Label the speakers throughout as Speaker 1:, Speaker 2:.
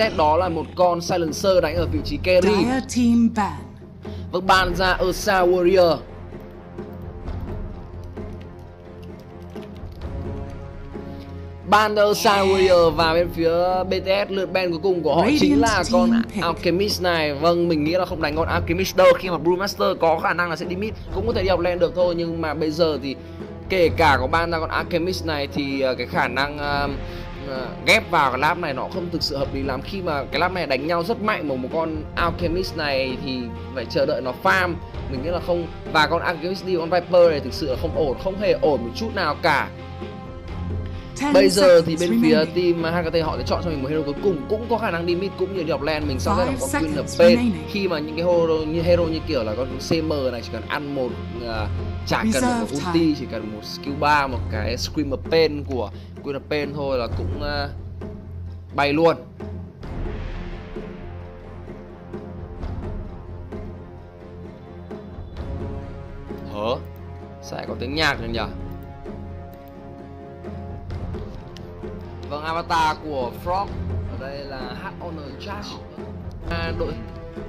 Speaker 1: Z đó là một con Silencer đánh ở vị trí carry.
Speaker 2: Dire team ban.
Speaker 1: Vâng ban ra Ursa Warrior. Ban ra Ursa Warrior và bên phía BTS lượt ban cuối cùng của họ chính là con Alchemist này. Vâng, mình nghĩ là không đánh con Alchemist đâu khi mà Brewmaster có khả năng là sẽ đi mid cũng có thể đi học lên được thôi nhưng mà bây giờ thì kể cả có ban ra con Alchemist này thì ờ, cái khả năng uh, Vâng. ghép vào cái lab này nó không thực sự hợp lý lắm. Khi mà cái lab này đánh nhau rất mạnh mà một con Alchemist này thì phải chờ đợi nó farm. Mình nghĩ là không. Và con Alchemist đi, con Viper này thực sự là không ổn, không hề ổn một chút nào cả. Bây giờ thì bên phía team. HKT họ sẽ chọn cho mình một hero cuối cùng. Cũng có khả năng đi mid cũng như đi lane mình sau đó là con Queen of Pain khi mà những cái hero như hero như kiểu là con CM này chỉ cần ăn một uh, chả cần một ulti chỉ cần một skill 3 một cái Screamer Pain của Queen of Pain thôi là cũng uh, bay luôn. Hở? Sẽ có tiếng nhạc rồi nhỉ? Vâng, avatar của Frog. Ở đây là Honor Charge. À, đội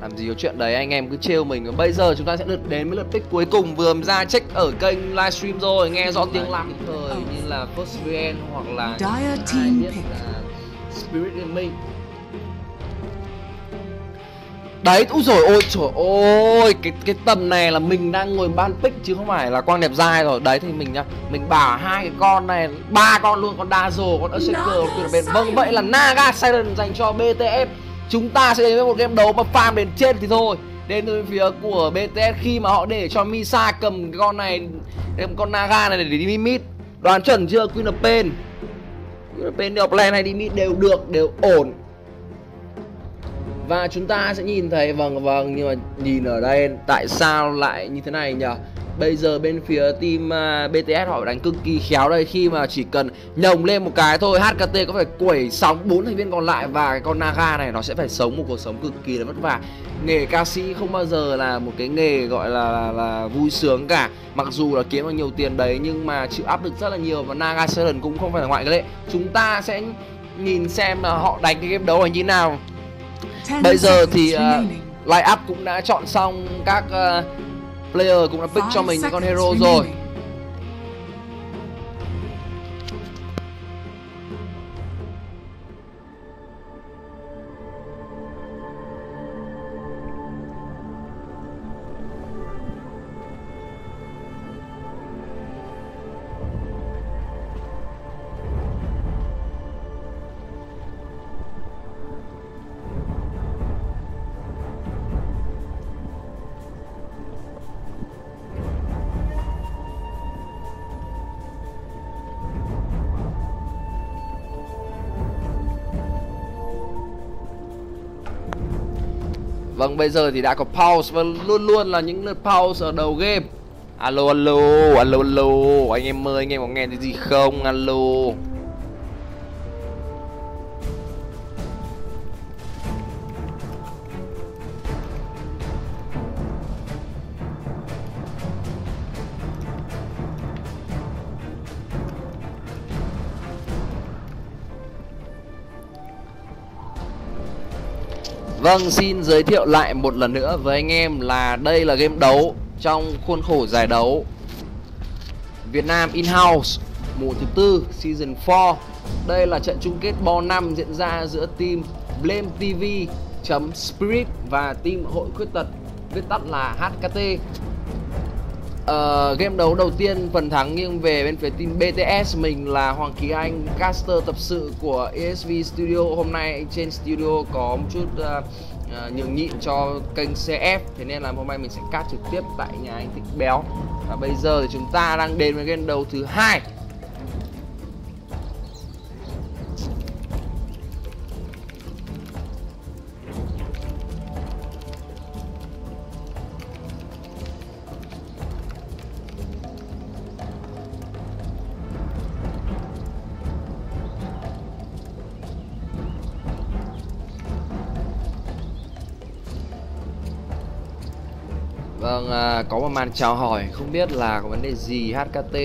Speaker 1: làm gì có chuyện đấy anh em cứ trêu mình. Bây giờ chúng ta sẽ lượt đến với lượt pick cuối cùng. Vừa ra check ở kênh livestream rồi nghe rõ tiếng lắm. Thời như là First VN hoặc là
Speaker 2: Dire team pick.
Speaker 1: Spirit Gaming Đấy, úi rồi ôi trời ơi Cái cái tầm này là mình đang ngồi ban pick chứ không phải là quang đẹp dai rồi. Đấy thì mình nhá Mình bảo hai cái con này ba con luôn Con Dazzle, con Earthshaker, con bên Vâng vậy là Naga Siren dành cho BTF Chúng ta sẽ đến với một game đấu mà farm đến trên thì thôi. Đến từ phía của BTS khi mà họ để cho Misa cầm con này Cầm con Naga này để đi mid. Đoán chuẩn chưa Queen of Pain? Queen of Pain đi offlane hay đi mid đều được, đều ổn và chúng ta sẽ nhìn thấy vâng vâng nhưng mà nhìn ở đây tại sao lại như thế này nhỉ? Bây giờ bên phía team à, uh, BTS họ đánh cực kỳ khéo đây khi mà chỉ cần nhồng lên một cái thôi HKT có phải quẩy sóng bốn thành viên còn lại và cái con Naga này nó sẽ phải sống một cuộc sống cực kỳ là vất vả. Nghề ca sĩ không bao giờ là một cái nghề gọi là, là, là vui sướng cả. Mặc dù là kiếm được nhiều tiền đấy nhưng mà chịu áp lực rất là nhiều và Naga Silent cũng không phải là ngoại lệ. Chúng ta sẽ nhìn xem là họ đánh cái game đấu là như nào. Bây giờ thì uh, line up cũng đã chọn xong các uh, player cũng đã pick cho mình những con hero rồi. Bây giờ thì đã có pause và luôn luôn là những lượt pause ở đầu game. Alo alo alo alo. Anh em ơi, anh em có nghe thấy gì không? Alo. Vâng, xin giới thiệu lại một lần nữa với anh em là đây là game đấu trong khuôn khổ giải đấu Việt Nam In-house mùa thứ tư season 4. Đây là trận chung kết bo 5 diễn ra giữa team Blame TV Spirit và team Hội Khuyết tật viết tắt là HKT. Uh, game đấu đầu tiên phần thắng nghiêng về bên phía team BTS mình là Hoàng Kỳ Anh caster tập sự của ESV Studio. Hôm nay trên studio có một chút uh, uh, nhường nhịn cho kênh CF thế nên là hôm nay mình sẽ cắt trực tiếp tại nhà anh Thích Béo. Và bây giờ thì chúng ta đang đến với game đấu thứ hai. Có một màn chào hỏi không biết là có vấn đề gì. HKT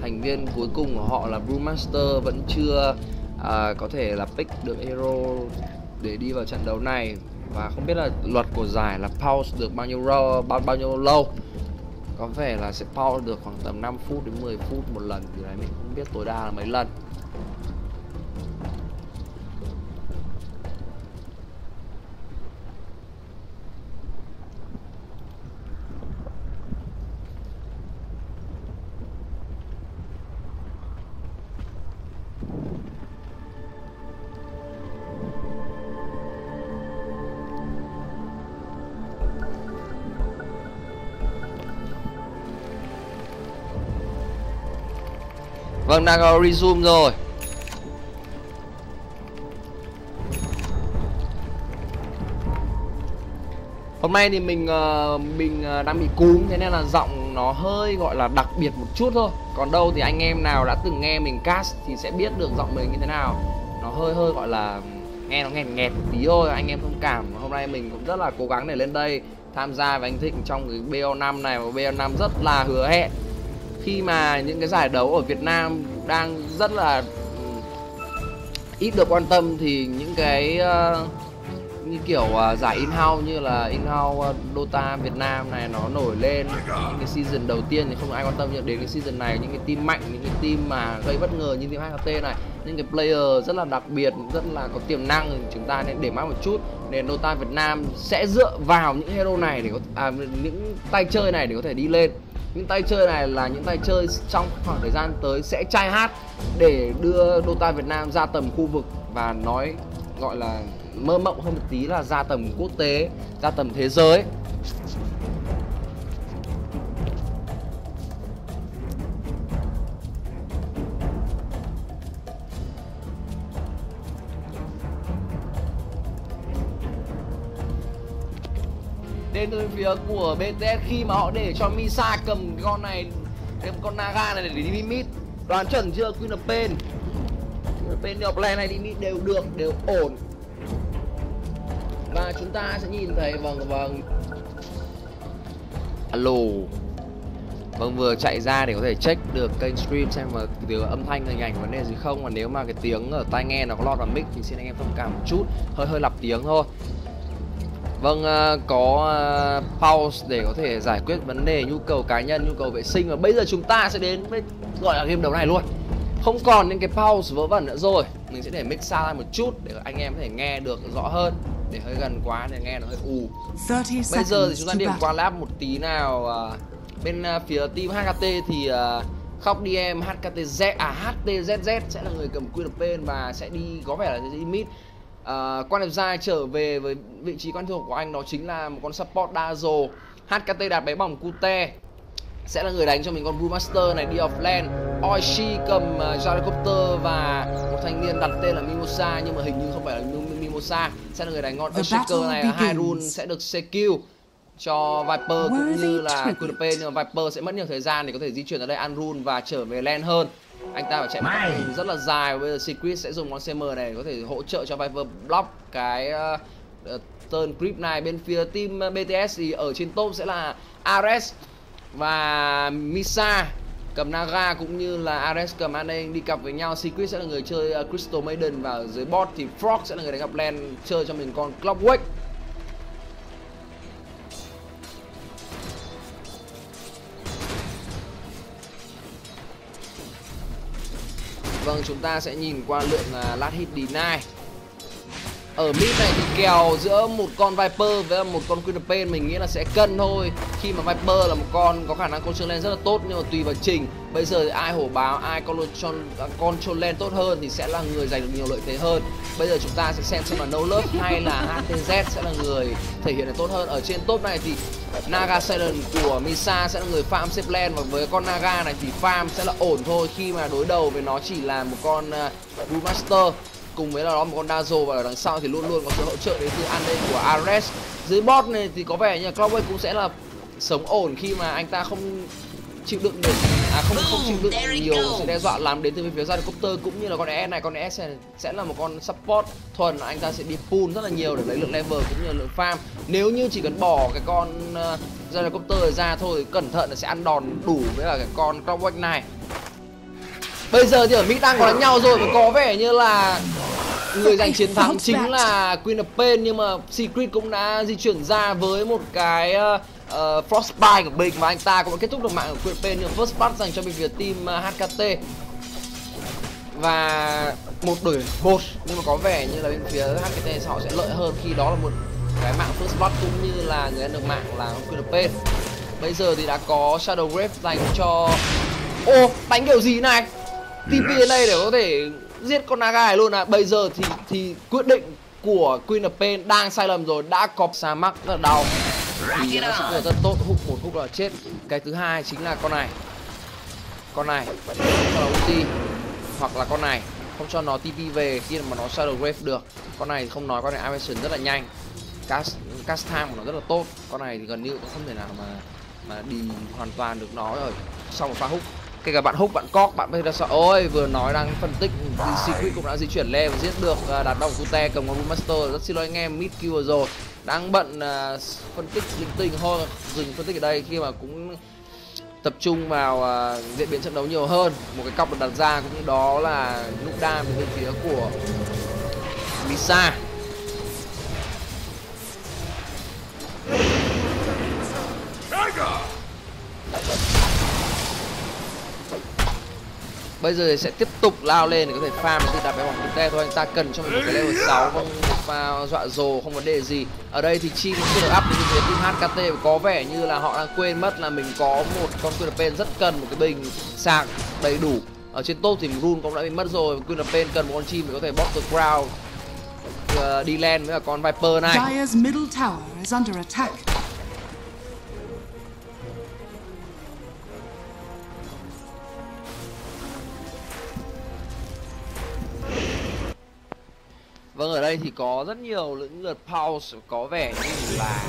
Speaker 1: thành viên cuối cùng của họ là Brewmaster vẫn chưa à, có thể là pick được hero để đi vào trận đấu này. Và không biết là luật của giải là pause được bao nhiêu row, bao bao nhiêu lâu. Có vẻ là sẽ pause được khoảng tầm 5 phút đến 10 phút một lần thì đấy mình không biết tối đa là mấy lần. Vâng, đang có resume rồi. Hôm nay thì mình uh, mình uh, đang bị cúm thế nên là giọng nó hơi gọi là đặc biệt một chút thôi. Còn đâu thì anh em nào đã từng nghe mình cast thì sẽ biết được giọng mình như thế nào. Nó hơi hơi gọi là nghe nó nghẹt nghẹt một tí thôi anh em thông cảm. Hôm nay mình cũng rất là cố gắng để lên đây tham gia với anh Thịnh trong cái BO5 này. Và BO5 rất là hứa hẹn khi mà những cái giải đấu ở Việt Nam đang rất là ừ, ít được quan tâm thì những cái uh, như kiểu uh, giải in-house như là in-house uh, Dota Việt Nam này nó nổi lên. Những cái season đầu tiên thì không ai quan tâm đến cái season này những cái team mạnh những cái team mà gây bất ngờ như team HKT này những cái player rất là đặc biệt rất là có tiềm năng chúng ta nên để mắt một chút. Nên Dota Việt Nam sẽ dựa vào những hero này để có à, những tay chơi này để có thể đi lên những tay chơi này là những tay chơi trong khoảng thời gian tới sẽ chai hát để đưa Dota Việt Nam ra tầm khu vực và nói gọi là mơ mộng hơn một tí là ra tầm quốc tế, ra tầm thế giới. Đến từ phía của BTS khi mà họ để cho Misa cầm con này, cầm con Naga này để đi mid đoán chuẩn chưa, Queen of Pain? Queen of Pain đọc này đi mid đều được, đều ổn. Và chúng ta sẽ nhìn thấy vâng vâng. Alo. Vâng vừa chạy ra để có thể check được kênh stream xem mà từ âm thanh, hình ảnh vấn đề gì không. Và nếu mà cái tiếng ở tai nghe nó có lọt vào mic thì xin anh em thông cảm một chút. Hơi hơi lặp tiếng thôi. Vâng, uh, có uh, pause để có thể giải quyết vấn đề nhu cầu cá nhân, nhu cầu vệ sinh và bây giờ chúng ta sẽ đến với gọi là game đấu này luôn. Không còn những cái pause vớ vẩn nữa rồi. Mình sẽ để mix xa một chút để anh em có thể nghe được rõ hơn. Để hơi gần quá để nghe nó hơi ù. Bây giờ thì chúng ta điểm qua lab một tí nào. Uh, bên phía team HKT thì Khóc DM, HKTZ, à HTZZ sẽ là người cầm Pain và sẽ đi có vẻ là sẽ đi mid uh, quan đẹp dai trở về với vị trí quen thuộc của anh đó chính là một con support Dazzle HKT đạt bé bỏng Cute sẽ là người đánh cho mình con Brewmaster này đi offlane Oishi cầm uh, Gyrocopter và một thanh niên đặt tên là Mimosa nhưng mà hình như không phải là Mimosa. Sẽ là người đánh con Earthshaker này Hyrule sẽ được CQ cho Viper cũng như là Kudape nhưng mà Viper sẽ mất nhiều thời gian để có thể di chuyển ở đây Anrun và trở về lane hơn anh ta phải chạy một rất là dài và bây giờ Secret sẽ dùng con CM này có thể hỗ trợ cho Viper block cái uh, turn creep này. Bên phía team BTS thì ở trên top sẽ là Ares và Misa. Cầm Naga cũng như là Ares cầm Anen đi cặp với nhau. Secret sẽ là người chơi Crystal Maiden và dưới bot thì Frog sẽ là người đánh gặp lane chơi cho mình con Clockwork Vâng, chúng ta sẽ nhìn qua lượng uh, à, lát hit deny ở mid này thì kèo giữa một con Viper với một con Queen of Pain mình nghĩ là sẽ cân thôi. Khi mà Viper là một con có khả năng control lane rất là tốt nhưng mà tùy vào trình. Bây giờ thì ai hổ báo, ai control, control lane tốt hơn thì sẽ là người giành được nhiều lợi thế hơn. Bây giờ chúng ta sẽ xem xem là No Love hay là HTZ sẽ là người thể hiện được tốt hơn. Ở trên top này thì Naga Silent của Misa sẽ là người farm xếp lane Và với con Naga này thì farm sẽ là ổn thôi. Khi mà đối đầu với nó chỉ là một con uh, Brewmaster cùng với là đó một con Dazo và ở đằng sau thì luôn luôn có sự hỗ trợ đến từ Ande của Ares. Dưới bot này thì có vẻ như Cloudway cũng sẽ là sống ổn khi mà anh ta không chịu đựng được. À không không chịu đựng nhiều sự đe dọa làm đến từ phía Helicopter cũng như là con ES này. Con ES này sẽ là một con support thuần anh ta sẽ đi pull rất là nhiều để lấy lượng level cũng như là lượng farm. Nếu như chỉ cần bỏ cái con uh, Helicopter ra thôi cẩn thận là sẽ ăn đòn đủ với cả cái con Cloudway này Bây giờ thì ở Mỹ đang có đánh nhau rồi và có vẻ như là người giành chiến thắng chính là Queen of Pain nhưng mà Secret cũng đã di chuyển ra với một cái uh, uh, Frostbite của mình và anh ta cũng đã kết thúc được mạng của Queen of Pain nhưng first blood dành cho bên phía team ờ, uh, HKT và một đổi một nhưng mà có vẻ như là bên phía HKT họ sẽ lợi hơn khi đó là một cái mạng first blood cũng như là người ăn được mạng là Queen of Pain. Bây giờ thì đã có Shadow Grave dành cho ô đánh kiểu gì này? TP đến đây để có thể giết con Naga này luôn à bây giờ thì thì quyết định của Queen of Pain đang sai lầm rồi đã có sa mắc rất là đau. Thì nó sẽ rất tốt hút một hút là chết. Cái thứ hai chính là con này. Con này cho nó ulti. Hoặc là con này không cho nó TP về khi mà nó Shadow Grave được. Con này không nói con này animation rất là nhanh. Cast cast time của nó rất là tốt. Con này thì gần như cũng không thể nào mà mà đi hoàn toàn được nó rồi. Sau một pha hút kể cả bạn hút bạn cóc bạn bây giờ sợ ôi vừa nói đang phân tích secret cũng đã di chuyển lên và giết được à, đàn đồng cute cầm con master. Rất xin lỗi anh em mid kill vừa rồi đang bận uh, phân tích linh tinh. Thôi dừng phân tích ở đây khi mà cũng tập trung vào uh, diễn biến trận đấu nhiều hơn. Một cái cọc được đặt ra cũng đó là nút đam bên phía của Misa. Bây giờ sẽ tiếp tục lao lên để có thể farm để đạp bé bóng tiếp thôi. Anh ta cần cho mình một cái level 6 không pha dọa dồ không vấn đề gì. Ở đây thì chim cũng chưa được up nhưng phía team HKT và có vẻ như là họ đang quên mất là mình có một con Queen of Pain rất cần một cái bình sạc đầy đủ. Ở trên top thì run cũng đã bị mất rồi. Queen of Pain cần một con chim để có thể bóc the crowd uh, đi lên với cả con Viper này. Vâng ở đây thì có rất nhiều những lượt pause có vẻ như là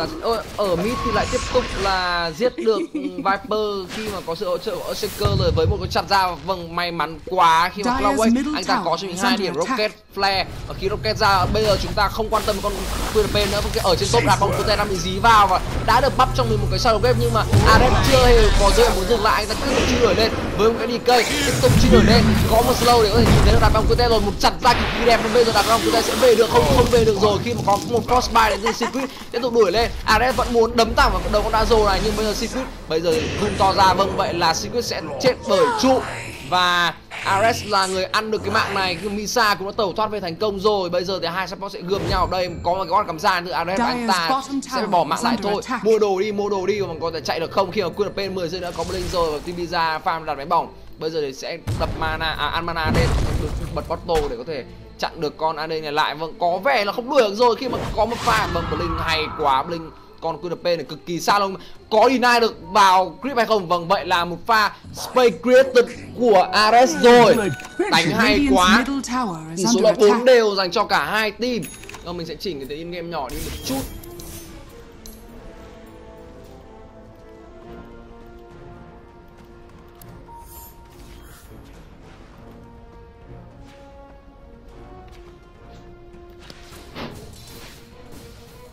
Speaker 1: ta ở, ở mid thì lại tiếp tục là giết được Viper khi mà có sự hỗ trợ của Osaka rồi với một cái chặt ra vâng may mắn quá khi mà Cloudway anh ta có cho mình hai điểm rocket flare. Và khi rocket ra bây giờ chúng ta không quan tâm con QRP nữa ở trên top là con Cote đang bị dí vào và đã được bắp trong mình một cái shadow game nhưng mà Ares chưa hề có dấu muốn dừng lại. Anh ta cứ truy đuổi lên với một cái DK tiếp tục truy đuổi lên. Có một slow để có thể nhìn thấy được đạp bóng Cote rồi một chặt ra cực kỳ đẹp. Nhưng bây giờ đạp bóng Cote sẽ về được không không về được rồi. Khi mà có một frostbite đến từ Secret tiếp tục đuổi lên Ares vẫn muốn đấm thẳng vào đầu con Dazo này nhưng bây giờ Secret bây giờ rung to ra. Vâng vậy là Secret sẽ chết bởi trụ. Và Ares là người ăn được cái mạng này. Khi Misa cũng đã tẩu thoát về thành công rồi. Bây giờ thì hai support sẽ gươm nhau. Ở đây có một cái con cầm ra từ Ares anh ta sẽ bỏ mạng lại thôi. mua đồ đi mua đồ đi mà có thể chạy được không? Khi mà Queen of 10 giây nữa có Blink rồi và Timiza farm đặt máy bỏng. Bây giờ thì sẽ đập mana à, ăn mana lên bật Porto để có thể chặn được con AD này lại. Vâng có vẻ là không đuổi được rồi khi mà có một pha vâng Blink hay quá. Blink con QNP này cực kỳ xa luôn có deny được vào grip hay không? Vâng vậy là một pha space created của Ares rồi. Đánh hay quá. Tỷ số là bốn đều dành cho cả hai team. Rồi mình sẽ chỉnh cái in game nhỏ đi một chút.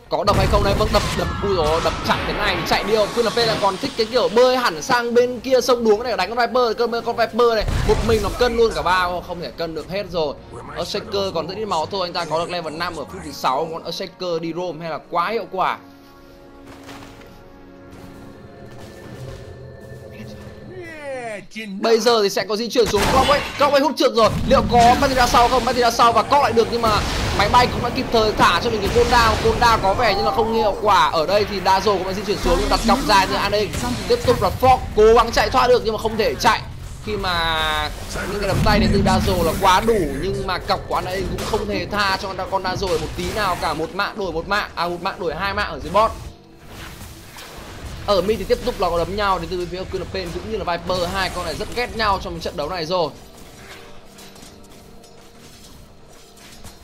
Speaker 1: Có đập hay không đây? Vâng đập đập, ui rồi đập chặn thế này, chạy đi rồi Queen là còn thích cái kiểu bơi hẳn sang bên kia sông đuống này, đánh con Viper cân con Viper này. Một mình nó cân luôn cả ba, không thể cân được hết rồi. Shaker còn rất ít máu thôi, anh ta có được level 5 ở phút thứ 6 còn Shaker đi roam hay là quá hiệu quả? Bây giờ thì sẽ có di chuyển xuống. Clockwork Clockwork hút trượt rồi. Liệu có Matty ra sau không? Matty ra sau và cóc lại được nhưng mà máy bay cũng đã kịp thời thả cho mình cái côn đao. Côn đao có vẻ như là không hiệu quả. Ở đây thì Dazo cũng đã di chuyển xuống. Đặt cọc dài như an ninh. Tiếp tục là Fox cố gắng chạy thoát được nhưng mà không thể chạy. Khi mà những cái đấm tay đến từ Dazo là quá đủ nhưng mà cọc của anh ấy cũng không thể tha cho con Dazo một tí nào. Cả một mạng đổi một mạng à một mạng đổi hai mạng ở dưới bot ở mid thì tiếp tục là có đấm nhau đến từ phía Pain cũng như là Viper hai con này rất ghét nhau trong trận đấu này rồi.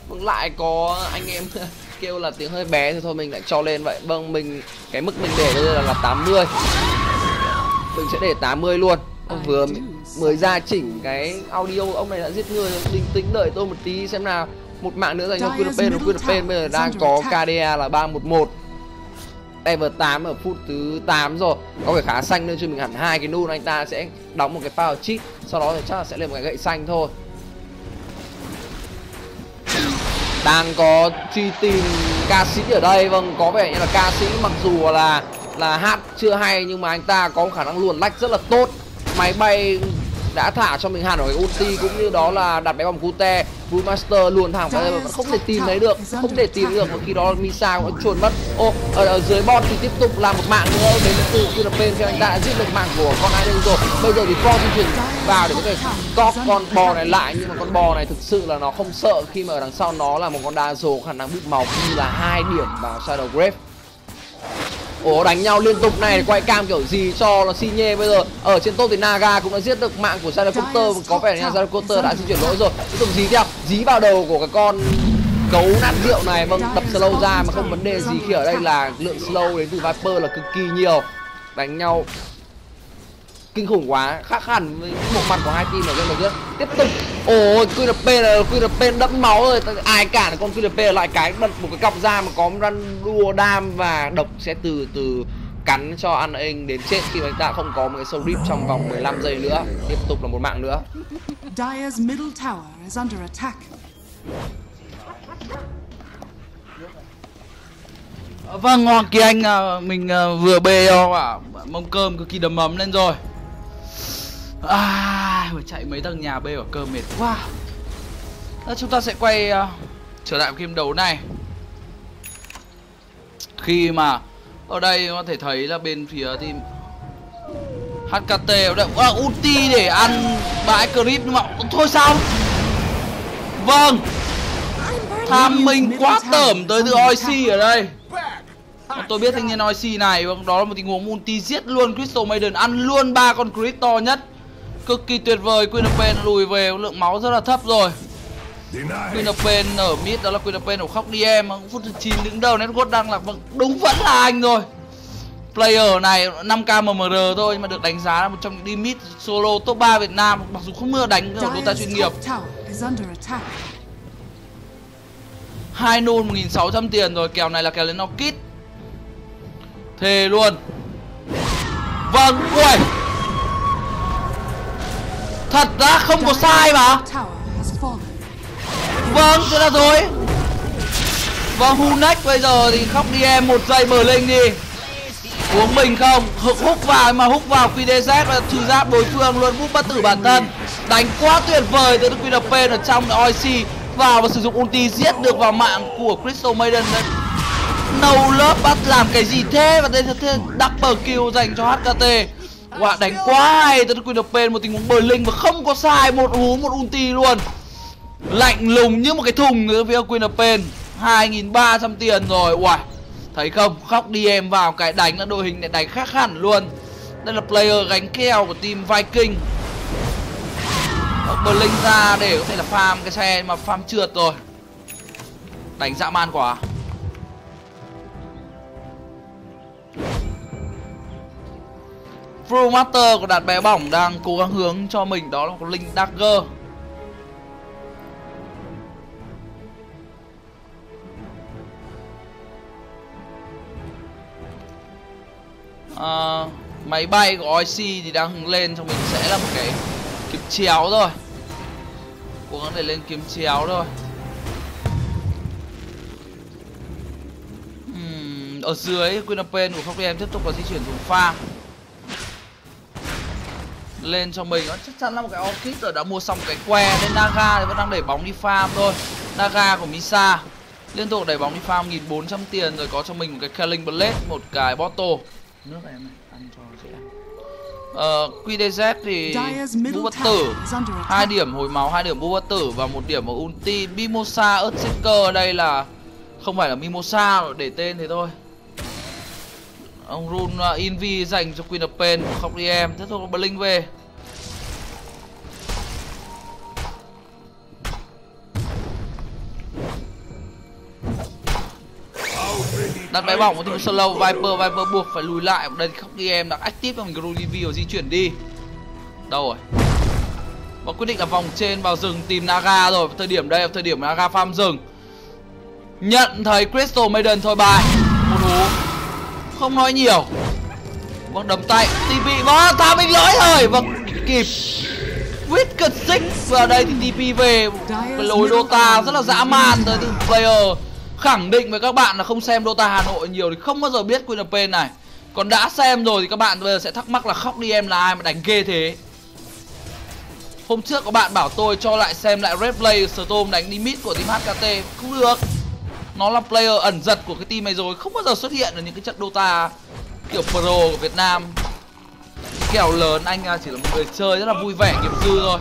Speaker 1: Vâng lại có anh em kêu là tiếng hơi bé thì thôi mình lại cho lên vậy. Vâng mình cái mức mình để đây là, là 80 mình sẽ để 80 luôn. Ông vừa mới ra chỉnh cái audio ông này đã giết người bình tĩnh đợi tôi một tí xem nào. Một mạng nữa dành cho Queen of Pain bây giờ đang có KDA là 311 level 8 ở phút thứ 8 rồi. Có vẻ khá xanh nên cho mình hẳn hai cái nút anh ta sẽ đóng một cái power chip sau đó thì chắc là sẽ lên một cái gậy xanh thôi. Đang có truy tìm ca sĩ ở đây vâng có vẻ như là ca sĩ mặc dù là là hát chưa hay nhưng mà anh ta có khả năng luồn lách rất là tốt. Máy bay đã thả cho mình hẳn ở cái ulti cũng như đó là đặt bé bóng cute Brewmaster luôn thẳng vào đây mà vẫn không thể tìm thấy được không thể tìm được và khi đó Misa cũng chuồn mất. Ô ở, ở dưới bot thì tiếp tục làm một mạng nữa. Đến từ kia theo anh ta đã giết được mạng của con ai rồi. Bây giờ thì Paul di chuyển vào để có thể top con bò này lại nhưng mà con bò này thực sự là nó không sợ khi mà ở đằng sau nó là một con đa số khả năng bút màu như là hai điểm vào Shadow Grave. Ủa đánh nhau liên tục này quay cam kiểu gì cho nó xi nhê bây giờ? Ở trên top thì Naga cũng đã giết được mạng của Shadow Cutter Có vẻ Shadow Cutter đã di chuyển lỗi rồi. Tiếp tục dí theo Dí vào đầu của cái con cấu nát rượu này Vâng đập slow ra mà không vấn đề gì khi ở đây là lượng slow đến từ Viper là cực kỳ nhiều. Đánh nhau kinh khủng quá. Khác hẳn với bộ mặt của hai team ở game đầu tiên. Tiếp tục. Ôi QNP là QNP đẫm máu rồi. Ai cản con QNP lại cái bật một cái cọc ra mà có run đua đam và độc sẽ từ từ cắn cho ăn anh đến chết khi mà anh ta không có một cái sâu deep trong vòng 15 giây nữa. Tiếp tục là một mạng nữa.
Speaker 2: Dire's middle tower is under attack.
Speaker 3: Vâng ngon kìa anh à, mình à, vừa bê cho à, mông cơm cực kỳ đầm ấm lên rồi à, phải chạy mấy tầng nhà bê vào cơ mệt quá. Wow. chúng ta sẽ quay uh, trở lại game đấu này. Khi mà ở đây có thể thấy là bên phía team HKT ở đây à, ulti để ăn bãi clip nhưng mà thôi sao? Vâng. Tham minh quá tởm tới từ OIC ở đây. Tôi biết thanh niên OIC này vâng, đó là một tình huống multi giết luôn Crystal Maiden ăn luôn ba con crit to nhất cực kỳ tuyệt vời. Queen lùi về lượng máu rất là thấp rồi. Queen ở mid đó là Queen ở khóc đi em phút thứ 9 đứng đầu. Network đang là vâng đúng vẫn là anh rồi. Player này 5k mmr thôi nhưng mà được đánh giá là một trong những đi mid solo top 3 Việt Nam. Mặc dù không mưa đánh ở Dota chuyên nghiệp. Hai nôn 1600 tiền rồi kèo này là kèo lên nó kit thề luôn. Vâng ui Thật ra không có sai mà. Vâng, thế là rồi. Vâng Hunex bây giờ thì khóc đi em một giây bờ linh đi. Uống mình không? Húc vào mà húc vào QDZ và trừ giáp đối phương luôn hút bất tử bản thân. Đánh quá tuyệt vời từ QDP ở trong OIC Vào và sử dụng ulti giết được vào mạng của Crystal Maiden Nâu lớp bắt làm cái gì thế? Và đây là double kill dành cho HKT Quả đánh quá hay từ Queen of Pain một tình huống bờ linh và không có sai một hú một ulti luôn. Lạnh lùng như một cái thùng nữa phía Queen of Pain 2.300 tiền rồi. Uầy Thấy không? Khóc đi em vào cái đánh là đội hình này đánh khác hẳn luôn. Đây là player gánh keo của team Viking. Bờ linh ra để có thể là farm cái xe mà farm trượt rồi. Đánh dã man quá Master của đạt bé bỏng đang cố gắng hướng cho mình đó là một linh dagger. À, máy bay của OC thì đang hướng lên cho mình sẽ là một cái kiếm chéo thôi. Cố gắng để lên kiếm chéo thôi. Uhm, ở dưới Queen của Khóc em tiếp tục là di chuyển dùng pha lên cho mình. Nó chắc chắn là một cái orchid rồi đã mua xong cái que. Nên naga thì vẫn đang đẩy bóng đi farm thôi. Naga của misa. Liên tục đẩy bóng đi farm 1400 tiền rồi có cho mình một cái killing blade một cái bottle. Nước em này ăn cho dễ ăn. Ờ, QDZ thì vũ bất tử. hai điểm hồi máu hai điểm vũ bất tử và một điểm ở ulti. Mimosa earthshaker ở đây là không phải là mimosa để tên thế thôi ông run uh, invi dành cho queen of pain không đi em. Thế thôi blink về. Đặt máy bỏng của team solo viper viper buộc phải lùi lại. Đây khóc đi em. Đặt active và mình invi di chuyển đi. Đâu rồi? Và quyết định là vòng trên vào rừng tìm naga rồi. Thời điểm đây là thời điểm naga farm rừng. Nhận thấy crystal maiden thôi bài một hú không nói nhiều. Vâng đấm tay tp vâng thả mình lỗi rồi. Vâng kịp Wicked Six vào đây thì TP về cái lối Dota rất là dã man. Tới từ player khẳng định với các bạn là không xem Dota Hà Nội nhiều thì không bao giờ biết Queen of Pain này. Còn đã xem rồi thì các bạn bây giờ sẽ thắc mắc là khóc đi em là ai mà đánh ghê thế. Hôm trước có bạn bảo tôi cho lại xem lại replay Storm đánh đi mid của team HKT Không được nó là player ẩn giật của cái team này rồi. Không bao giờ xuất hiện ở những cái trận Dota kiểu pro của Việt Nam. Kèo lớn, anh à, chỉ là một người chơi rất là vui vẻ, nghiệp dư thôi.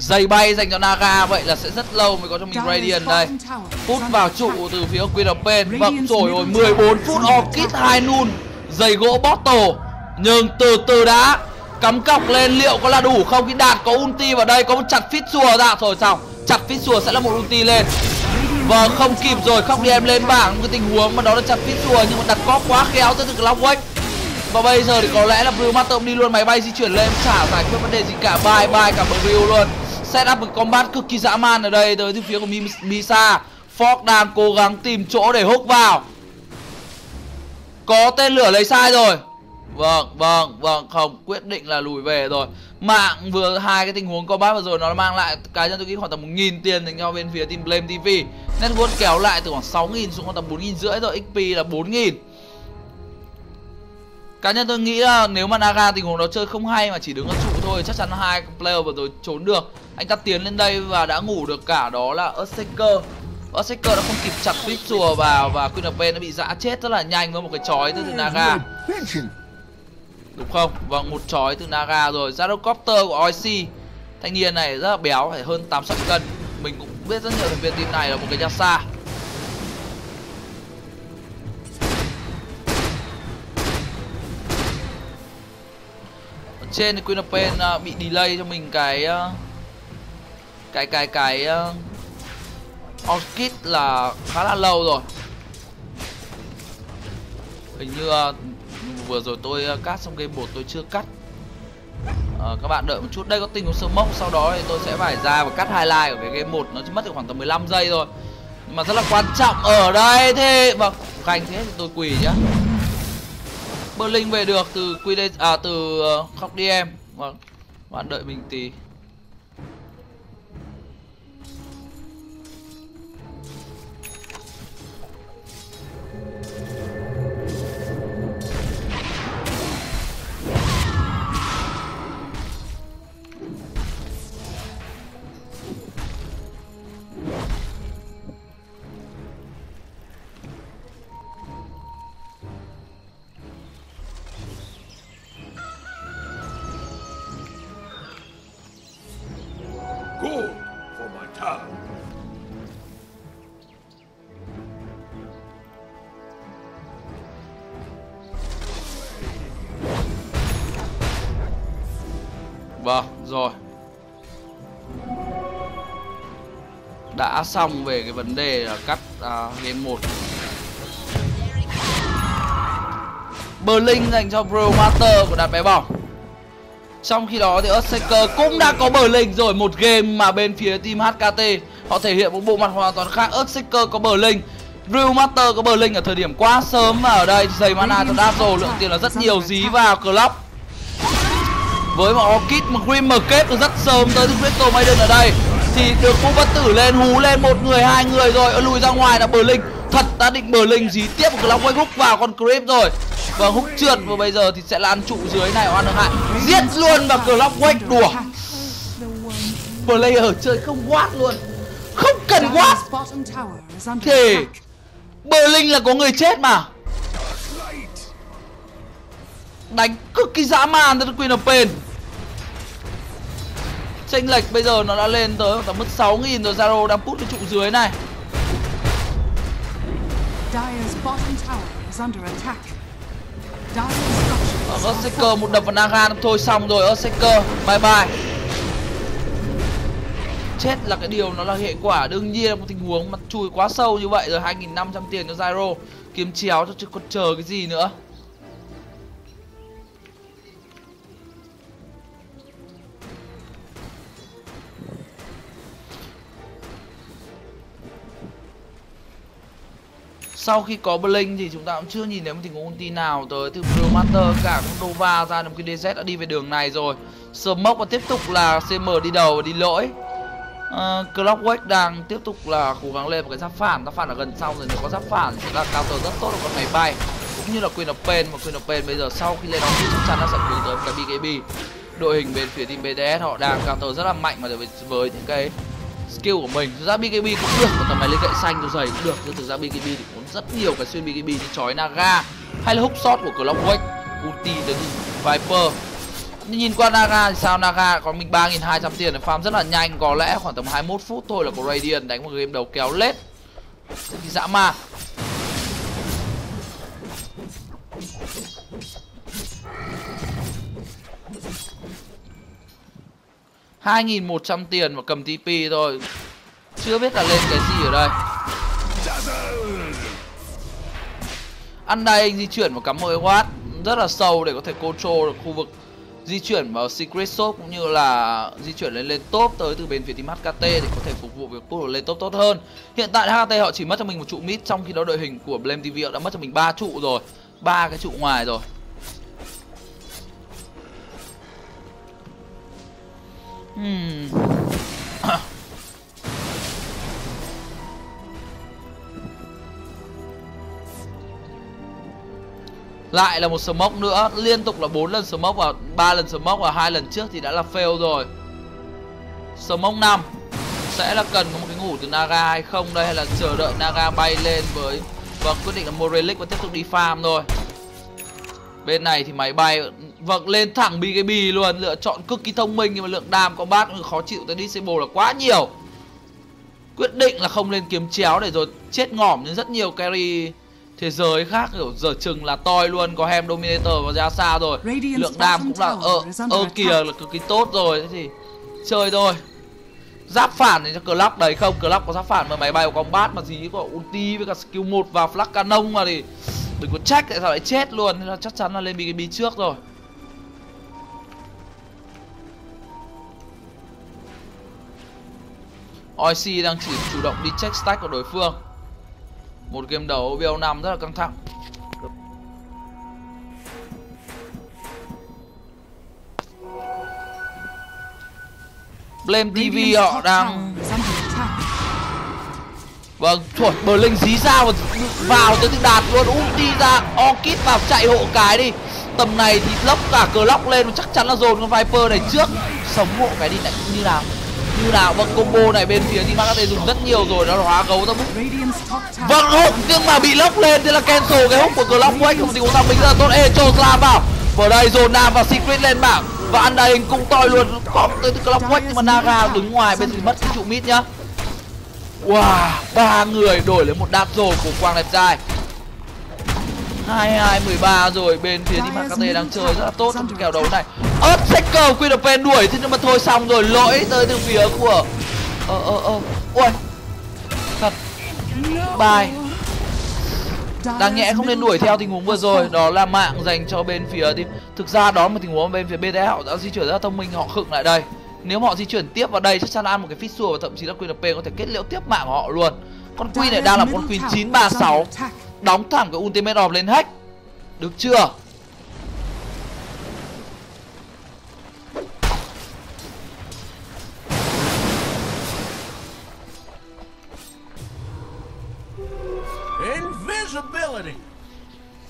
Speaker 3: Dây bay dành cho Naga vậy là sẽ rất lâu mới có cho mình Radiant đây. Hút vào trụ từ phía Queen of Pain. Vâng rồi rồi 14 phút Orchid hai nun Giày gỗ bottle. Nhưng từ từ đã Cắm cọc lên liệu có là đủ không? Khi đạt có ulti vào đây có một chặt fit xùa ra. Rồi xong Chặt fit xùa sẽ là một ulti lên. Vâng không kịp rồi Khóc đi em lên bảng. Cái tình huống mà đó là chặt fit xùa Nhưng mà đặt cóc quá khéo tới từ Long Wake. Và bây giờ thì có lẽ là Blue Master đi luôn máy bay di chuyển lên chả giải quyết vấn đề gì cả. Bye bye cả bờ luôn Setup một combat cực kỳ dã man ở đây tới từ phía của Misa. Fox đang cố gắng tìm chỗ để húc vào. Có tên lửa lấy sai rồi. Vâng, vâng, vâng, không, quyết định là lùi về rồi. Mạng vừa hai cái tình huống combat vừa rồi nó mang lại cá nhân tôi nghĩ khoảng tầm 1.000 tiền dành cho bên phía team Blame TV Network kéo lại từ khoảng 6.000 xuống khoảng tầm 4.500 rồi, XP là 4.000 cá nhân tôi nghĩ là nếu mà naga tình huống đó chơi không hay mà chỉ đứng ở trụ thôi, chắc chắn hai player vừa rồi trốn được. Anh ta tiến lên đây và đã ngủ được cả đó là Earthshaker. Earthshaker đã không kịp chặt tuyết rùa vào và Queen of Pain đã bị dã chết rất là nhanh với một cái chói từ Naga. Đúng không? Vâng một chói từ Naga rồi. Gyrocopter của OIC thanh niên này rất là béo, phải hơn 800 cân. Mình cũng biết rất nhiều thành viên team này là một cái Yasa trên thì Queen of Pain uh, bị delay cho mình cái uh, cái cái cái à, uh, Orchid là khá là lâu rồi. Hình như uh, vừa rồi tôi uh, cắt xong game bột tôi chưa cắt. Uh, các bạn đợi một chút. Đây có tình huống sơ mốc sau đó thì tôi sẽ phải ra và cắt highlight của cái game một. Nó chỉ mất được khoảng tầm 15 giây thôi. Nhưng mà rất là quan trọng. Ở đây thế vâng, mà khanh thế thì tôi quỳ nhá. Berlin về được từ QD à từ ờ, uh, Khóc em. Vâng bạn đợi mình tí. Xong về cái vấn đề là cắt à, game 1 Berlin dành cho Pro Master của đạt bé bỏng. Trong khi đó thì Earthshaker cũng đã có Berlin rồi Một game mà bên phía team HKT Họ thể hiện một bộ mặt hoàn toàn khác. Earthshaker có Berlin Real Master có Berlin ở thời điểm quá sớm Và ở đây giày mana cho Dazzle lượng tiền là rất nhiều dí vào club với một Orchid mà Grimmer kết rất sớm tới Crystal Maiden ở đây thì được Vũ Bất Tử lên, hú lên, một người, hai người rồi ở lùi ra ngoài là bờ linh thật đã định bờ linh dí tiếp một cái long quay hút vào con creep rồi. Và hút trượt và bây giờ thì sẽ là ăn trụ dưới này, oan được hại giết luôn và cờ lóc quay đùa. Player chơi không quát luôn. Không cần quát. Thì bờ linh là có người chết mà. Đánh cực kỳ dã man tới Queen of Pain chênh lệch bây giờ nó đã lên tới tầm mức 6.000 rồi Zaro đang put cái trụ dưới này. Earthshaker một đập vào Naga thôi xong rồi Earthshaker bye bye. Chết là cái điều nó là hệ quả đương nhiên một tình huống mà chui quá sâu như vậy rồi 2.500 tiền cho Zyro kiếm chéo cho chứ còn chờ cái gì nữa sau khi có Blink thì chúng ta cũng chưa nhìn thấy một tình huống ulti nào tới từ Brewmaster cả. Cũng Nova ra được cái DZ đã đi về đường này rồi. Smoke và tiếp tục là CM đi đầu và đi lỗi. Uh, Clockwork đang tiếp tục là cố gắng lên một cái giáp phản. Giáp phản ở gần sau rồi nếu có giáp phản sẽ là counter rất tốt của con máy bay. Cũng như là Queen of Pain và Queen of Pain bây giờ sau khi lên đó thì chắc chắn nó sẽ hướng tới một cái BKB đội hình bên phía team BTS họ đang counter rất là mạnh mà với, với những cái skill của mình. Thực ra BKB cũng được một tầm máy lên cậy xanh cho giày cũng được, nhưng thực ra BKB thì cũng rất nhiều cái xuyên BKB như chói Naga, hay là hook shot của Clockwork ulti đến Viper. Nhìn qua Naga thì sao? Naga có mình 3.200 tiền để farm rất là nhanh, có lẽ khoảng tầm 21 phút thôi là có Radiant đánh một game đầu kéo lết. Thì dã man. 2.100 tiền và cầm TP thôi. Chưa biết là lên cái gì ở đây. Ăn đây anh di chuyển vào cắm 10 watt Rất là sâu để có thể control được khu vực Di chuyển vào Secret Shop cũng như là di chuyển lên lên top tới từ bên phía team HKT để có thể phục vụ việc pull lên top tốt hơn. Hiện tại HKT họ chỉ mất cho mình một trụ mid, trong khi đó đội hình của Blame TV họ đã mất cho mình ba trụ rồi, ba cái trụ ngoài rồi. Hmm. Lại là một smoke nữa, liên tục là bốn lần smoke và ba lần smoke và hai lần trước thì đã là fail rồi. Smoke 5 sẽ là cần có một cái ngủ từ Naga hay không đây hay là chờ đợi Naga bay lên với và quyết định là mua relic và tiếp tục đi farm thôi. Bên này thì máy bay Vâng lên thẳng BKB luôn. Lựa chọn cực kỳ thông minh Nhưng mà lượng đam có bát khó chịu. Tới disable là quá nhiều. Quyết định là không lên kiếm chéo Để rồi chết ngỏm như rất nhiều carry thế giới khác. Kiểu giờ chừng là toi luôn có hem dominator và ra xa rồi. Lượng đam cũng là ơ ơ kìa là cực kỳ tốt rồi. Thế thì chơi thôi. Giáp phản thì cho club đấy. Không club có giáp phản mà máy bay có combat mà gì có ulti với cả skill 1 và flash canon mà thì đừng có trách tại sao lại chết luôn. Nên là chắc chắn là lên bkb trước rồi OIC đang chỉ chủ động đi check stack của đối phương. Một game đấu BO5 rất là căng thẳng. Blame TV họ đang Vâng, chuẩn bờ linh dí sao và vào tới thì đạt luôn ulti ra Orchid vào chạy hộ cái đi. Tầm này thì lốc cả cờ lóc lên chắc chắn là dồn con Viper này trước. Sống hộ cái đi lại như nào như nào? Vâng combo này bên phía Team HKT dùng rất nhiều rồi nó hóa gấu ra bút. Vâng hút nhưng mà bị lốc lên, thế là cancel cái hút của Clock anh không thì cũng thằng mình rất là tốt. Ê, cho slam vào. Vào đây dồn nam và secret lên bảng và ăn đây cũng toi luôn. Có tới từ Clock nhưng mà Naga đứng ngoài bên thì mất cái trụ mít nhá. Wow, ba người đổi lấy một đát rồi của Quang đẹp trai. 22 13 rồi, bên phía team HKT đang chơi rất là tốt trong kèo đấu này. Ớt sẽ cờ, Queen of pen đuổi, thế nhưng mà thôi xong rồi, lỗi tới từ phía của ờ ờ ờ. Ui, thật. Bài đáng nhẽ không nên đuổi theo tình huống vừa rồi, đó là mạng dành cho bên phía team thực ra đó là một tình huống bên phía BTS họ đã di chuyển rất là thông minh, họ khựng lại đây. Nếu họ di chuyển tiếp vào đây, chắc chắn là ăn một cái fissure và thậm chí là Queen of Pain có thể kết liễu tiếp mạng của họ luôn. Con Queen này đang là con Queen 936 đóng thẳng cái ultimate orb lên hack. Được chưa.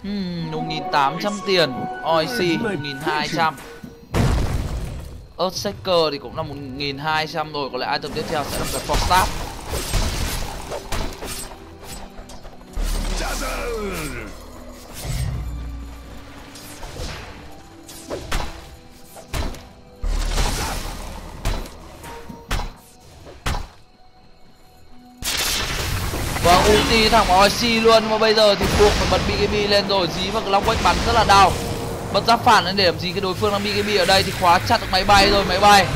Speaker 3: Hmm, 1.800 tiền. OIC 1.200 Earthshaker thì cũng là 1.200 rồi. Có lẽ item tiếp theo sẽ là cái Force Vâng, ulti thẳng OIC luôn mà bây giờ thì buộc phải bật BKB lên rồi. Dí và Long Quách bắn rất là đau. Bật giáp phản lên để làm gì cái đối phương đang BKB ở đây Thì khóa chặt được máy bay rồi, máy bay.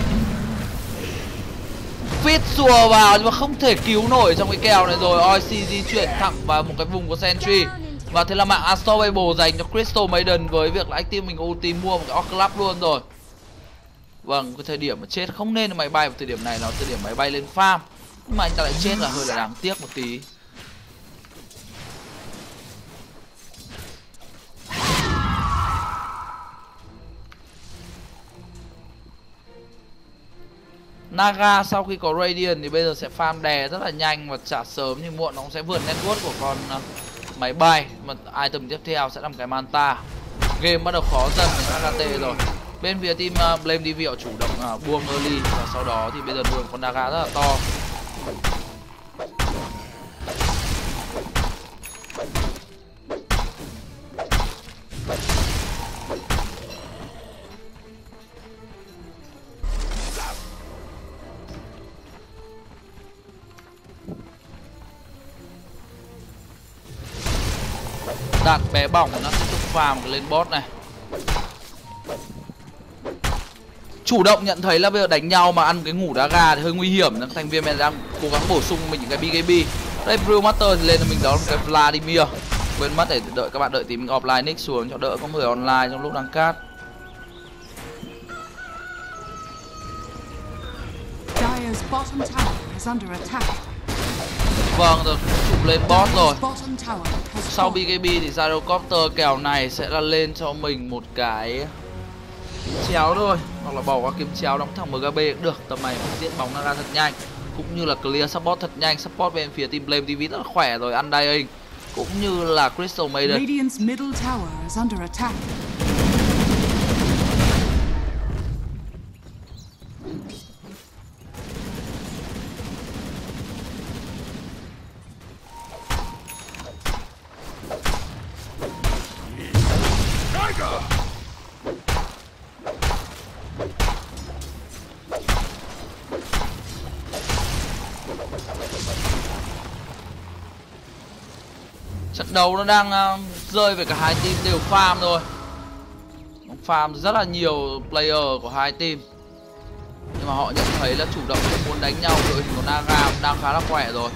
Speaker 3: Fit xùa vào nhưng mà không thể cứu nổi trong cái kèo này rồi. OIC di chuyển thẳng vào một cái vùng của Sentry. Và thế là mạng Unstoppable dành cho Crystal Maiden Với việc là anh team mình ulti mua một cái Orclub luôn rồi. Vâng, cái thời điểm mà chết không nên là máy bay vào thời điểm này là thời điểm máy bay lên farm. Nhưng mà anh ta lại chết là hơi là đáng tiếc một tí. Naga sau khi có Radiant thì bây giờ sẽ farm đè rất là nhanh và trả sớm nhưng muộn nó cũng sẽ vượt network của con uh, máy bay. Mà item tiếp theo sẽ làm cái Manta. Game bắt đầu khó dần với HKT rồi. Bên phía team uh, Blame TV họ chủ động uh, buông early và sau đó thì bây giờ đường con Naga rất là to. Đạn bé bỏng nó tiếp tục farm lên boss này. Chủ động nhận thấy là bây giờ đánh nhau mà ăn cái ngủ đá gà thì hơi nguy hiểm. Nên thành viên mình đang cố gắng bổ sung mình những cái BKB đây Brewmaster thì lên là mình đó một cái Vladimir. Quên mất để đợi các bạn đợi tí mình offline nick xuống cho đỡ có người online trong lúc đang cát
Speaker 2: bottom tower is under attack
Speaker 3: vâng rồi chụp lên boss rồi. Sau. BKB thì Gyrocopter kèo này sẽ là lên cho mình một cái chéo thôi. Hoặc là bỏ qua kiếm chéo đóng thẳng MGB cũng được. Tầm này giết bóng nó ra thật nhanh. Cũng như là clear support thật nhanh. Support bên phía team Blame TV rất là khỏe rồi ăn dying cũng như là Crystal Maiden đấu nó đang ờ, rơi về cả hai team, đều farm rồi farm rất là nhiều player của hai team. Nhưng mà họ nhận thấy là chủ động không muốn đánh nhau, đội hình của Naga đang khá là khỏe rồi.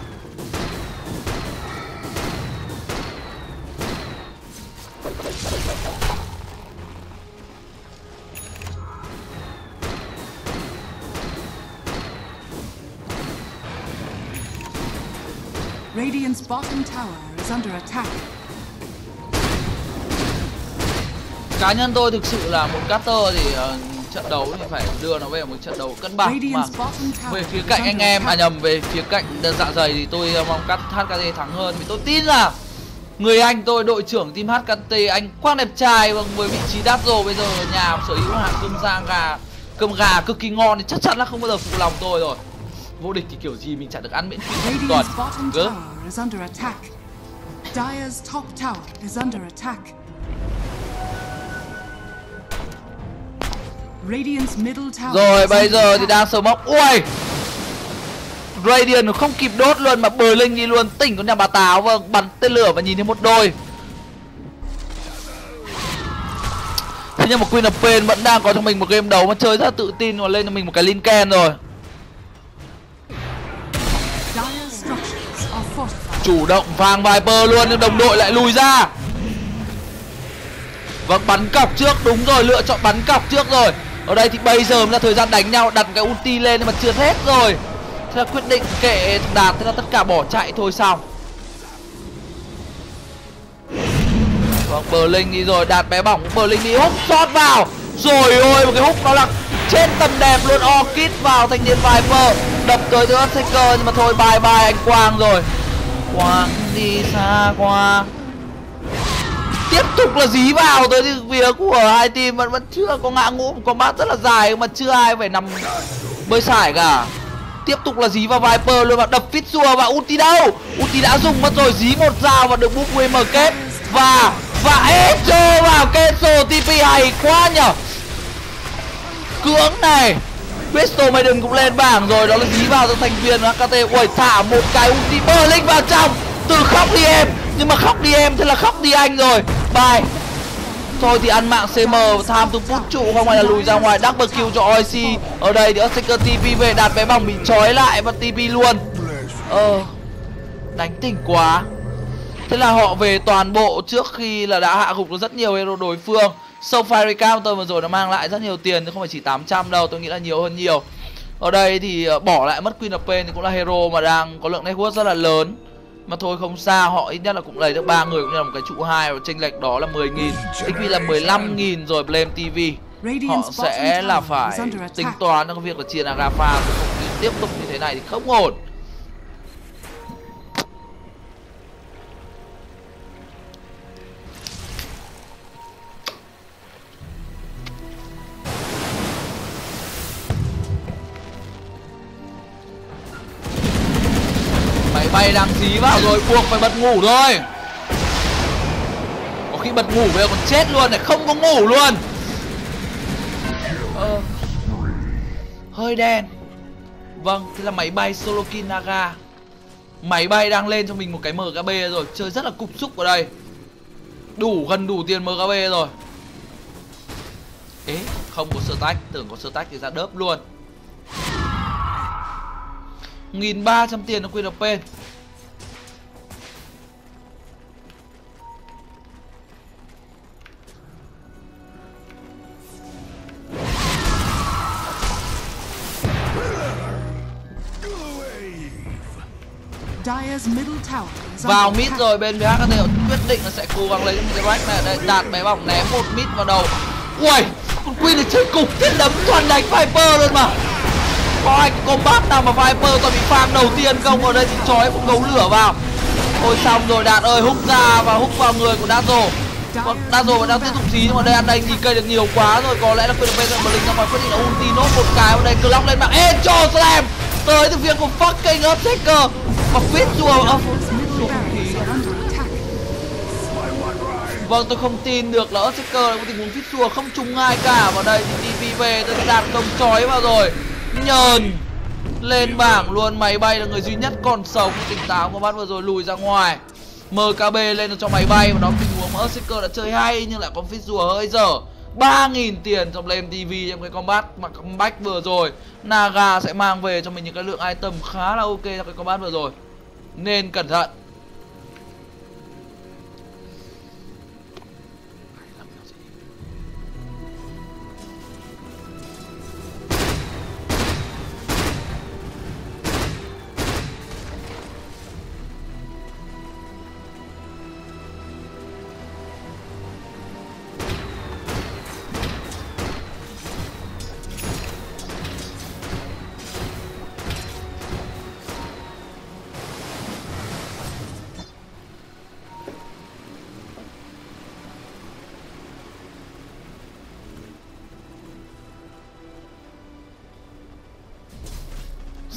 Speaker 2: Radiant's bottom tower is under attack.
Speaker 3: cá nhân tôi thực sự là một caster thì ờ, trận đấu thì phải đưa nó về một trận đấu cân bằng mà về phía cạnh anh em à nhầm về phía cạnh dạ dày thì tôi ờ, mong cắt HKT thắng hơn. Vì tôi tin là người anh tôi đội trưởng team HKT anh quang đẹp trai và với vị trí đáp rồi bây giờ ở nhà sở hữu hạng cơm rang gà cơm gà cực kỳ ngon thì chắc chắn là không bao giờ phụ lòng tôi rồi. Vô địch thì kiểu gì mình chả được ăn miễn phí. Tuần
Speaker 2: Radiant's Dire's top tower is under attack. Radiant's middle tower
Speaker 3: Rồi bây giờ thì đang sờ móc. Ui! Radiant không kịp đốt luôn mà bờ linh đi luôn. Tỉnh con nhà bà táo vâng bắn tên lửa và nhìn thấy một đôi. Thế nhưng mà Queen of Pain vẫn đang có cho mình một game đấu mà chơi rất là tự tin và lên cho mình một cái Lincoln rồi Chủ động vàng Viper luôn, nhưng đồng đội lại lùi ra. Vâng bắn cọc trước, đúng rồi, lựa chọn bắn cọc trước rồi. Ở đây thì bây giờ mới là thời gian đánh nhau, đặt cái ulti lên nhưng mà chưa hết rồi. Thế là quyết định kệ đạt, thế là tất cả bỏ chạy thôi, xong. Vâng bờ linh đi rồi, đạt bé bỏng bờ linh đi hút shot vào. Rồi ôi, một cái hút nó là trên tầm đẹp luôn, Orchid vào, thanh niên Viper. Đập tới giữa Earthshaker nhưng mà thôi, bye bye anh Quang rồi. Quang đi xa qua. Tiếp tục là dí vào tới phía của hai team vẫn vẫn chưa có ngã ngũ. Có bát rất là dài mà chưa ai phải nằm bơi sải cả. Tiếp tục là dí vào Viper luôn và đập fit xua và ulti đâu? Ulti đã dùng mất rồi, dí một dao và được búp mở kết. Và và Echo vào Kenzo TP hay quá nhở? Cưỡng này. Crystal Maiden cũng lên bảng rồi, Đó là dí vào cho thành viên AKT Ui, thả một cái ulti Berlin vào trong, Từ khóc đi em. Nhưng mà khóc đi em, Thế là khóc đi anh rồi. Bye. Thôi thì ăn mạng CM tham to put trụ, không phải là lùi ra ngoài. Double kill cho OIC Ở đây thì Earthshaker TP về đạt bé bỏng bị trói lại và TP luôn. Ờ Đánh tỉnh quá. Thế là họ về toàn bộ trước khi là đã hạ gục được rất nhiều hero đối phương. Sâu Fiery Counter vừa rồi nó mang lại rất nhiều tiền chứ không phải chỉ 800 đâu Tôi nghĩ là nhiều hơn nhiều. Ở đây thì ờ, bỏ lại mất Queen of Pain thì cũng là hero mà đang có lượng network rất là lớn. Mà thôi không sao họ ít nhất là cũng lấy được ba người cũng như là một cái trụ hai và chênh lệch đó là 10.000 XP là 15.000 rồi Blame TV họ sẽ là phải tính toán trong việc là chia Agafa tiếp tục như thế này thì không ổn bay đang dí vào rồi? Buộc phải bật ngủ thôi. Có khi bật ngủ bây giờ còn chết luôn này, không có ngủ luôn. Ờ. hơi đen. Vâng thế là máy bay solokin naga máy bay đang lên cho mình một cái mkb rồi. Chơi rất là cục xúc ở đây. Đủ gần đủ tiền mkb rồi. Ế không có sơ tách tưởng có sơ tách thì ra đớp luôn. 1.300 tiền nó QNP vào mid rồi bên phía HKT quyết định là sẽ cố gắng lấy một cái rack này. Đây đạt bé bỏng ném một mid vào đầu. Ui con queen này chơi cục thiết đấm toàn đánh viper luôn mà. Có ai combat nào mà viper còn bị farm đầu tiên không? Ở đây thì chói một gấu lửa vào. Thôi xong rồi đạt ơi hút ra và hút vào người của dazo. Còn dazo vẫn đang tiếp tục dí nhưng mà đây ăn đây thì cây được nhiều quá rồi. Có lẽ là bây giờ mà linh ra ngoài quyết định là ulti nốt một cái vào đây clock lên mạng. Cho slam tới từ việc của fucking Uptaker mà fit rùa à, Vâng tôi không tin được là Uptaker là một tình huống fit rùa không trúng ai cả. Vào đây thì TV về, tôi đạt công chói vào rồi. Nhờn. Lên bảng luôn, máy bay là người duy nhất còn sống tỉnh táo của bắt vừa rồi lùi ra ngoài. MKB lên cho máy bay, và đó tình huống mà đã chơi hay nhưng lại có fit rùa hơi dở. 3.000 tiền trong lên TV trong cái combat mà comeback vừa rồi. Naga sẽ mang về cho mình những cái lượng item khá là ok trong cái combat vừa rồi. Nên cẩn thận.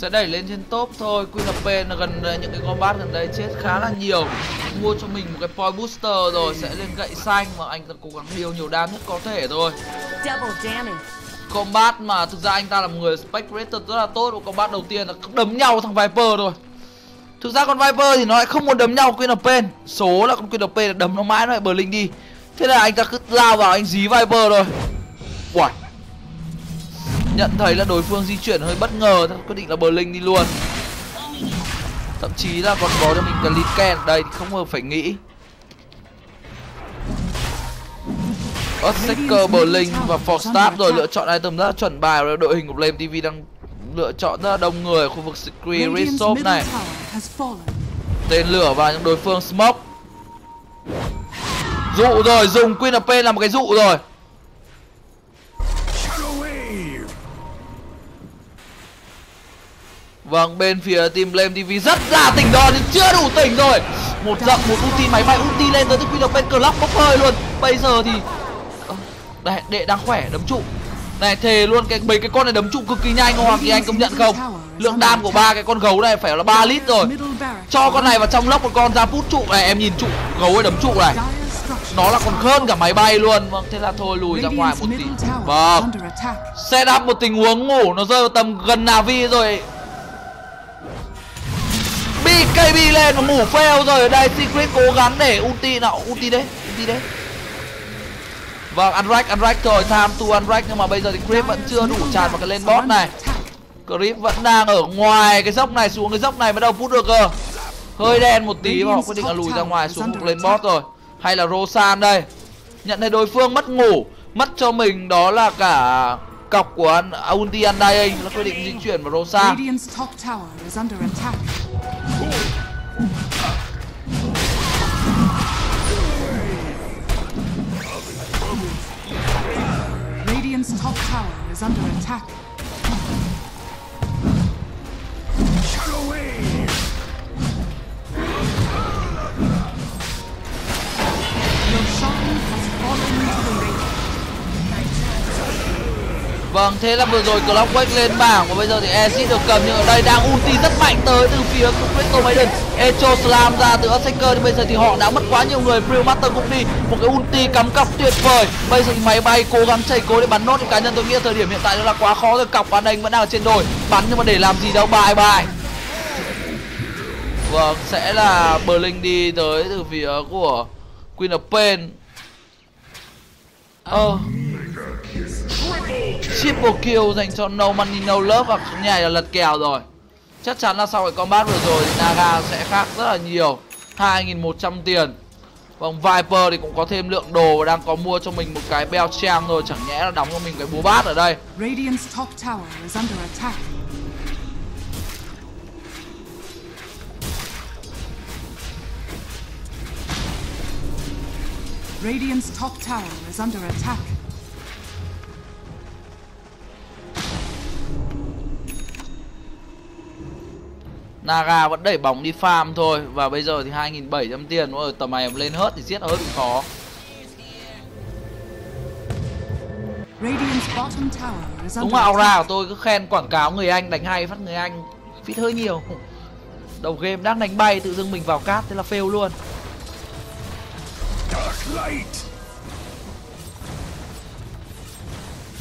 Speaker 3: Sẽ đẩy lên trên top thôi. Queen of Pain gần những cái combat gần đây chết khá là nhiều. Mua cho mình một cái point booster rồi sẽ lên gậy xanh mà anh ta cố gắng điều nhiều đam nhất có thể thôi. Combat mà thực ra anh ta là một người spectator rất là tốt. Và combat đầu tiên là đấm nhau thằng Viper thôi. Thực ra con Viper thì nó lại không muốn đấm nhau Queen of Pain. Số là con Queen of Pain là đấm nó mãi nó lại bờ linh đi. Thế là anh ta cứ lao vào anh dí Viper rồi Uầy nhận thấy là đối phương di chuyển hơi bất ngờ quyết định là bờ linh đi luôn. Thậm chí là còn có cho mình cái ken đây thì không ngờ phải nghĩ. Earthshaker, Berlin và Forstap rồi lựa chọn item rất là chuẩn bài. Rồi đội hình của Flame TV đang lựa chọn rất là đông người ở khu vực Screen Resort này. tên lửa vào những đối phương Smoke. Dụ rồi dùng Queen of Pain là một cái dụ rồi Vâng, bên phía team Blame TV rất là tỉnh đòn nhưng chưa đủ tỉnh rồi. Một dậm, một ulti máy bay ulti lên tới quy độc bên Clock bốc hơi luôn. Bây giờ thì Đây, đệ đang khỏe, đấm trụ. Này, thề luôn, cái mấy cái con này đấm trụ cực kỳ nhanh Hoàng Kỳ Anh công nhận không? Lượng đam của ba cái con gấu này phải là 3 lít rồi. Cho con này vào trong lốc một con ra phút trụ. Này Em nhìn trụ, gấu ấy đấm trụ này. Nó là còn hơn cả máy bay luôn. Vâng thế là thôi lùi ra ngoài một tí. Vâng. set up một tình huống ngủ nó rơi vào tầm gần navi rồi KB lên và ngủ fail rồi ở đây, Secret cố gắng để ulti nào, ulti đấy ulti đấy. Vâng unrack unrack rồi, tham to unrack nhưng mà bây giờ thì Creep vẫn chưa đủ tràn vào cái lên boss này. Creep vẫn đang ở ngoài cái dốc này, xuống cái dốc này mới đâu phút được cơ. Hơi đen một tí và họ quyết định là lùi ra ngoài xuống một lên boss rồi. Hay là Rosan đây. Nhận thấy đối phương mất ngủ, Mất cho mình đó là cả cọc của Ulti Undying Nó quyết định di chuyển vào Rosa.
Speaker 2: Radiant's top tower is under attack.
Speaker 3: Vâng, thế là vừa rồi clockwork lên bảng và bây giờ thì Exit được cầm nhưng ở đây đang ulti rất mạnh tới từ phía Crypto Crystal Maiden. Echo Slam ra từ Earthshaker thì bây giờ thì họ đã mất quá nhiều người. Brew Master cũng đi, một cái ulti cắm cọc tuyệt vời. Bây giờ thì máy bay cố gắng chạy cố để bắn nốt nhưng cá nhân tôi nghĩ thời điểm hiện tại nó là quá khó rồi. Cọc bắn anh vẫn đang ở trên đồi, bắn nhưng mà để làm gì đâu, bye bye. Vâng, sẽ là Blink đi tới từ phía của Queen of Pain. Ờ, triple kill dành cho No Money, No Love. Và nhảy là lật kèo rồi. Chắc chắn là sau cái combat vừa rồi thì Naga sẽ khác rất là nhiều. 2.100 tiền. Vâng Viper thì cũng có thêm lượng đồ và đang có mua cho mình một cái beo trang rồi chẳng nhẽ là đóng cho mình cái búa bát ở đây.
Speaker 2: Radiant's top tower is under attack.
Speaker 3: Naga vẫn đẩy bóng đi farm thôi. Và bây giờ thì 2.700 tiền nữa tầm này lên hớt thì giết hơi bị khó. Đúng là aura của tôi cứ khen quảng cáo người Anh đánh hay phát người Anh. Fit hơi nhiều. Đầu game đang đánh bay tự dưng mình vào cát thế là fail luôn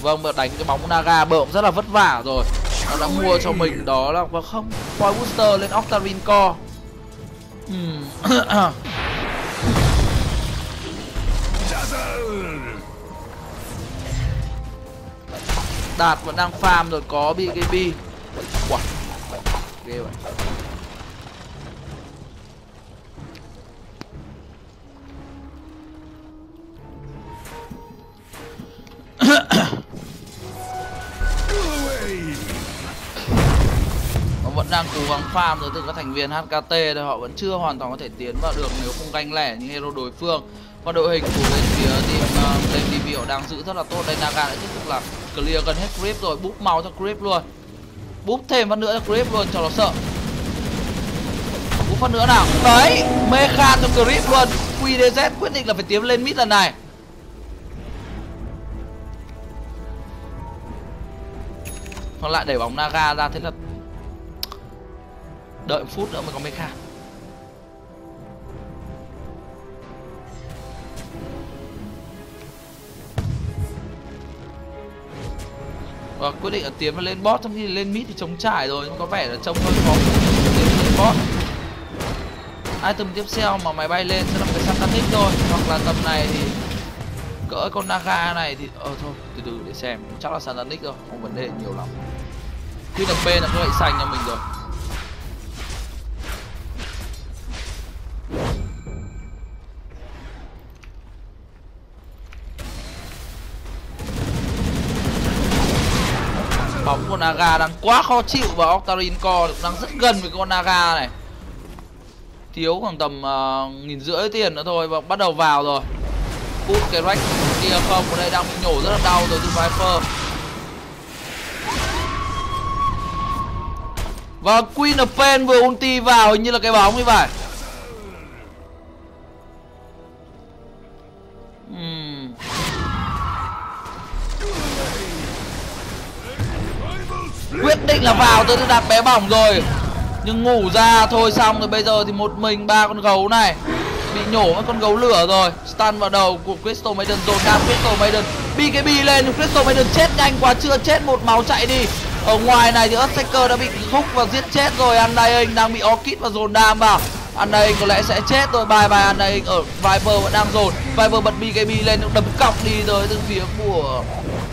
Speaker 3: Vâng, mà đánh cái bóng Naga bợm cũng rất là vất vả rồi. Nó đã mua cho mình đó là và không Boy Booster lên Octarine Core. Hmm. Đạt vẫn đang farm rồi có BKB Wow Ghê vậy. Ahem đang cố gắng farm rồi từ các thành viên HKT thì họ vẫn chưa hoàn toàn có thể tiến vào được nếu không ganh lẻ như hero đối phương. Và đội hình của bên phía team uh, team DB họ đang giữ rất là tốt. Đây Naga đã tiếp tục là clear gần hết grip rồi búp máu cho grip luôn. Búp thêm phát nữa cho grip luôn cho nó sợ. Búp phát nữa nào. Đấy mecha cho grip luôn. QDZ quyết định là phải tiến lên mid lần này. Còn lại đẩy bóng Naga ra thế là đợi một phút nữa mới có mecha và quyết định là tiến vào lên bot trong khi lên mid thì chống trải rồi, nhưng có vẻ là trông hơi khó. Tiến lên bot. Item tiếp theo mà máy bay lên sẽ là một cái satanic thôi. Hoặc là tầm này thì cỡ con naga này thì ờ thôi, từ từ để xem. Chắc là satanic rồi không vấn đề nhiều lắm. Khi đập B là có gậy xanh cho mình rồi. Bóng của Naga đang quá khó chịu và Octarine Core cũng đang rất gần với con Naga này. Thiếu khoảng tầm uh, nghìn rưỡi tiền nữa thôi và bắt đầu vào rồi. Put cái rách kia không ở đây đang bị nhổ rất là đau rồi từ Viper. Và Queen of Pain vừa ulti vào hình như là cái bóng như vậy. Uhm. Quyết định là vào tôi đã đặt bé bỏng rồi. Nhưng ngủ ra, thôi xong rồi bây giờ thì một mình ba con gấu này. Bị nhổ mất con gấu lửa rồi. Stun vào đầu của crystal maiden dồn đam crystal maiden. Bkb lên nhưng crystal maiden chết nhanh quá, chưa chết một máu chạy đi. Ở ngoài này thì earthshaker đã bị khúc và giết chết rồi. Undying đang bị orchid và dồn đam vào anh undying có lẽ sẽ chết rồi bye bye undying ở viper vẫn đang dồn viper bật bkb lên, đấm cọc đi tới từ phía của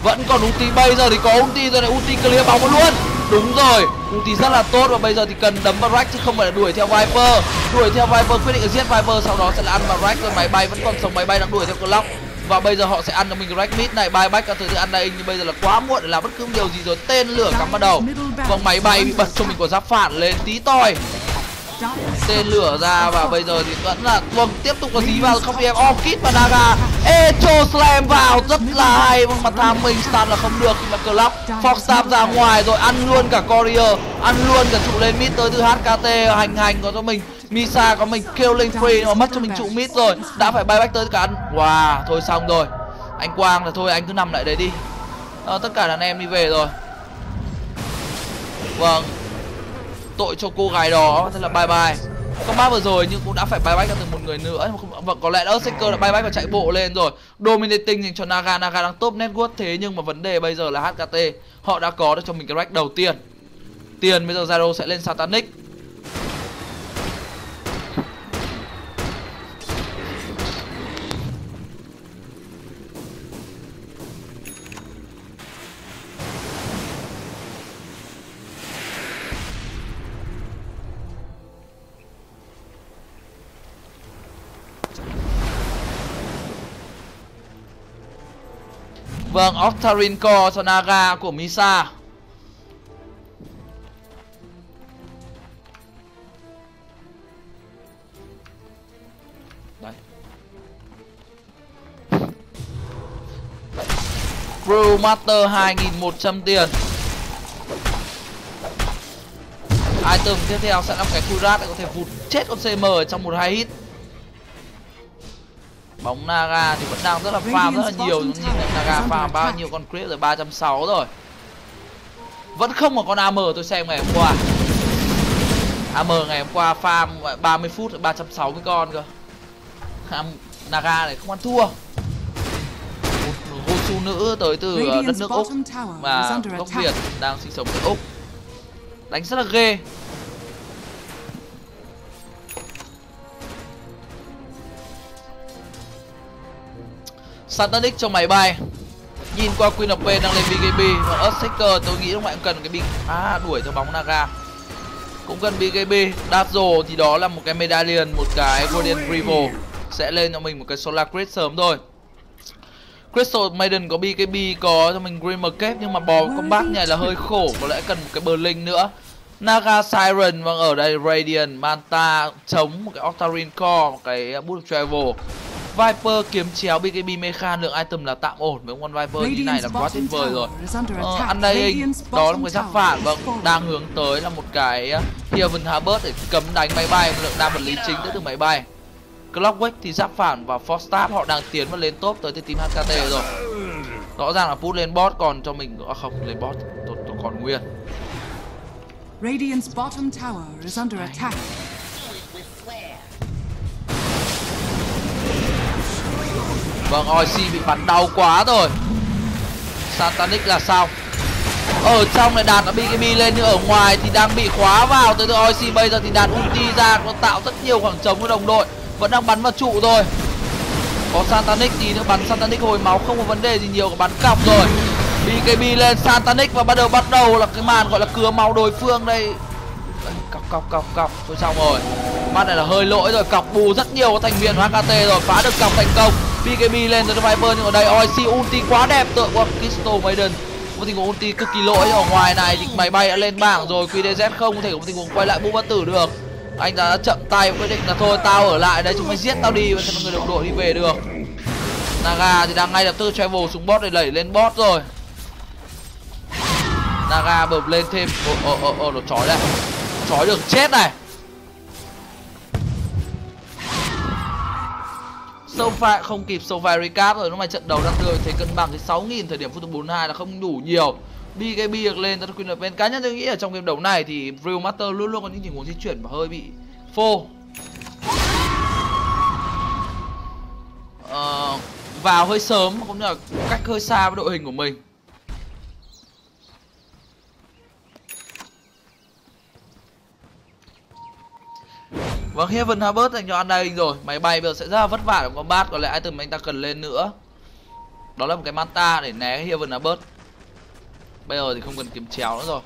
Speaker 3: vẫn còn ulti bây giờ thì có ulti rồi này. Ulti clear bóng luôn. Đúng rồi. Ulti rất là tốt và bây giờ thì cần đấm vào rack chứ không phải là đuổi theo viper. Đuổi theo viper, quyết định là giết viper, sau đó sẽ là ăn vào rack rồi. Máy bay vẫn còn sống. Máy bay đang đuổi theo clock. Và bây giờ họ sẽ ăn cho mình rack mid này. Bay back các thứ ăn đây nhưng bây giờ là quá muộn để làm bất cứ điều gì rồi. Tên lửa cắm vào đầu. Vòng máy bay bị bật cho mình của giáp phản lên tí toi tên lửa ra và bây giờ thì vẫn là tuần tiếp tục có dí vào không đi em Orchid và Naga. Echo Slam vào rất là hay. Vâng, nhưng mà tham minh stun là không được khi mà Clock Foxstab ra ngoài rồi ăn luôn cả Courier ăn luôn cả trụ lên mid tới từ HKT hành hành có cho mình. Misa có mình killing free mà mất cho mình trụ mid rồi. Đã phải bay back tới cả ăn. Wow thôi xong rồi. Anh Quang là thôi anh cứ nằm lại đấy đi. À, tất cả đàn em đi về rồi. Vâng tội cho cô gái đó. Thế là bye bye. Combat vừa rồi nhưng cũng đã phải bye bye ra từ một người nữa. Vâng có lẽ Earthshaker đã bye bye và chạy bộ lên rồi. Dominating dành cho Naga. Naga đang top network thế nhưng mà vấn đề bây giờ là HKT họ đã có được cho mình cái rack đầu tiên. Tiền bây giờ Zaro sẽ lên Satanic. Vâng, Octarine Core cho Naga của Misa. Đấy. Crew Master 2100 tiền. Item tiếp theo sẽ là cái Kurat để có thể vụt chết con CM ở trong một hai hit. Bóng Naga thì vẫn đang rất là farm rất là nhiều Nhìn thấy Naga farm bao nhiêu con creep rồi 360 rồi. Vẫn không có con AM tôi xem ngày hôm qua. AM ngày hôm qua farm 30 phút 360 con cơ. Naga này không ăn thua. Một Hosu nữ tới từ ờ, đất nước Úc Và gốc Việt đang sinh sống ở Úc. Đánh rất là ghê Satanic trong máy bay. Nhìn qua Queen of Pain đang lên BKB Còn Earthshaker tôi nghĩ lúc nãy cũng cần cái bình À đuổi theo bóng Naga. Cũng cần BKB Dazzle thì đó là một cái medallion, Một cái Guardian Revo Sẽ lên cho mình một cái Solar Crit sớm thôi. Crystal Maiden có BKB Có cho mình Grimmer Cape Nhưng mà bò combat này là hơi khổ, Có lẽ cần một cái Berlin nữa. Naga Siren vâng ở đây Radiant, Manta chống một cái Octarine Core, một cái Bullet Travel. Viper kiếm chéo BKB Mecha lượng item là tạm ổn với con Viper như này là quá tuyệt vời rồi. ờ, ăn đây đó là một cái giáp phản vâng đang hướng tới là một cái uh, Heaven Harbor để cấm đánh máy bay lượng đam vật lý chính tới từ máy bay. Clockwork thì giáp phản và Forstab họ đang tiến và lên top tới từ team HKT rồi. Rõ ràng là put lên bot còn cho mình à không lên bot tôi, tôi còn nguyên. Radiant's bottom tower is under attack. Vâng, OIC bị bắn đau quá rồi. Satanic là sao? Ở trong này đạt đã bị cái mi lên nhưng ở ngoài thì đang bị khóa vào. Tới từ OIC bây giờ thì đạt ulti ra Nó tạo rất nhiều khoảng trống với đồng đội. Vẫn đang bắn vào trụ rồi. Có Satanic thì nữa bắn Satanic hồi máu không có vấn đề gì nhiều Bắn cọc rồi. BKB lên Satanic và bắt đầu bắt đầu là cái màn gọi là cứa máu đối phương đây. Cọc cọc cọc. Cọc Thôi xong rồi. Mắt này là hơi lỗi rồi. Cọc bù rất nhiều thành viên HKT rồi. Phá được cọc thành công. Pkb lên rồi Viper nhưng ở đây OIC ulti quá đẹp. Tượng qua Crystal Maiden. Một tình huống ulti cực kỳ lỗi ở ngoài này. Thì máy bay đã lên bảng rồi. QDZ không thể có một tình huống quay lại bung bất tử được. Anh đã chậm tay quyết định là thôi, tao ở lại. Đây chúng mày giết tao đi. Và cho người đồng đội đi về được. Naga thì đang ngay lập tức travel xuống bot để đẩy lên bot rồi. Naga bập lên thêm. Ồ ồ ồ nó chói đấy. Chói được chết này. Sofa không kịp Sofa recap rồi lúc này trận đầu đang rơi thấy cân bằng thì 6.000 thời điểm phút thứ 42 là không đủ nhiều. BKB được lên cho Queen bên cá nhân. Tôi nghĩ ở trong game đấu này thì Real Master luôn luôn có những tình huống di chuyển và hơi bị phô. Uh, vào hơi sớm cũng như là cách hơi xa với đội hình của mình. Vâng, Heaven Harvest dành cho Undying rồi. Máy bay bây giờ sẽ rất là vất vả trong combat Có lẽ item anh ta cần lên nữa. Đó là một cái Manta để né Heaven Harvest Bây giờ thì không cần kiếm chéo nữa rồi.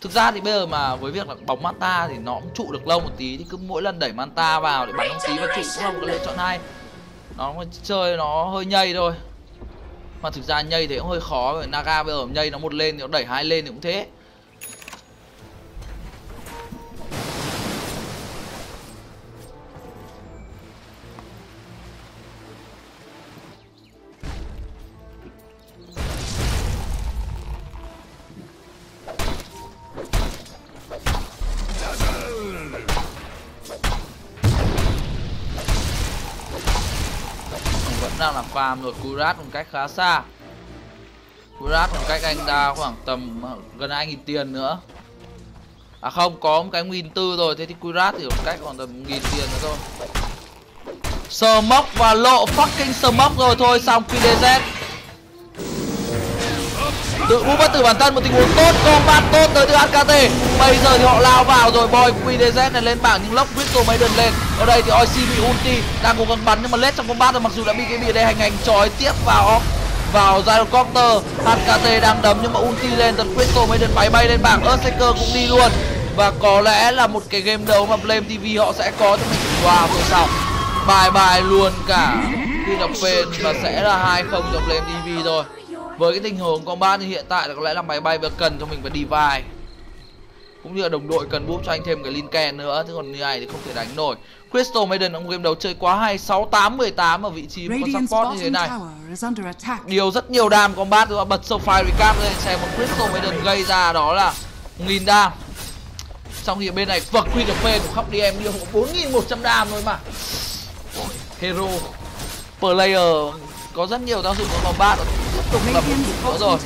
Speaker 3: Thực ra thì bây giờ mà với việc là bóng Manta thì nó cũng trụ được lâu một tí Thì cứ mỗi lần đẩy Manta vào để bắn một tí và trụ cũng là một cái lựa chọn hay. Nó chơi nó hơi nhây thôi. Mà thực ra nhây thì cũng hơi khó Naga bây giờ nhây nó một lên thì nó đẩy hai lên thì cũng thế. Đang là farm rồi Kurat một cách khá xa. Kurat một cách anh ta khoảng tầm gần hai nghìn tiền nữa. À không, có một cái nghìn tư rồi Thế thì Kurat thì một cách khoảng tầm nghìn tiền nữa thôi. Smoke và lộ fucking smoke rồi thôi xong QDZ tự bút bất tử bản thân một tình huống tốt combat tốt tới từ HKT bây giờ thì họ lao vào rồi boy QDZ này lên bảng nhưng lốc Crystal Maiden lên ở đây thì OIC bị ulti, đang cố gắng bắn nhưng mà lết trong combat rồi mặc dù đã bị cái bị đây hành hành trói tiếp vào vào gyrocopter HKT đang đấm nhưng mà ulti lên tận Crystal được máy bay lên bảng Earthshaker cũng đi luôn. Và có lẽ là một cái game đấu mà Blame TV họ sẽ có cho mình wow rồi sao? Bài bài luôn cả khi đọc phên và sẽ là hai không cho Blame TV rồi với cái tình huống combat như hiện tại là có lẽ là máy bay vừa cần cho mình phải đi vai cũng như là đồng đội cần búp cho anh thêm cái Linken nữa chứ còn như này thì không thể đánh nổi. Crystal Maiden ông game đấu chơi quá hay 68 18 ở vị trí một support như thế này. điều rất nhiều đam combat rồi bật Sophie Recap lên xem một Crystal Maiden gây ra đó là nghìn đam. Trong khi bên này vật Queen of Pain của khóc đi em điều 4.100 đam thôi mà. Hero Player có rất nhiều tác dụng của combat tiếp tục là một rồi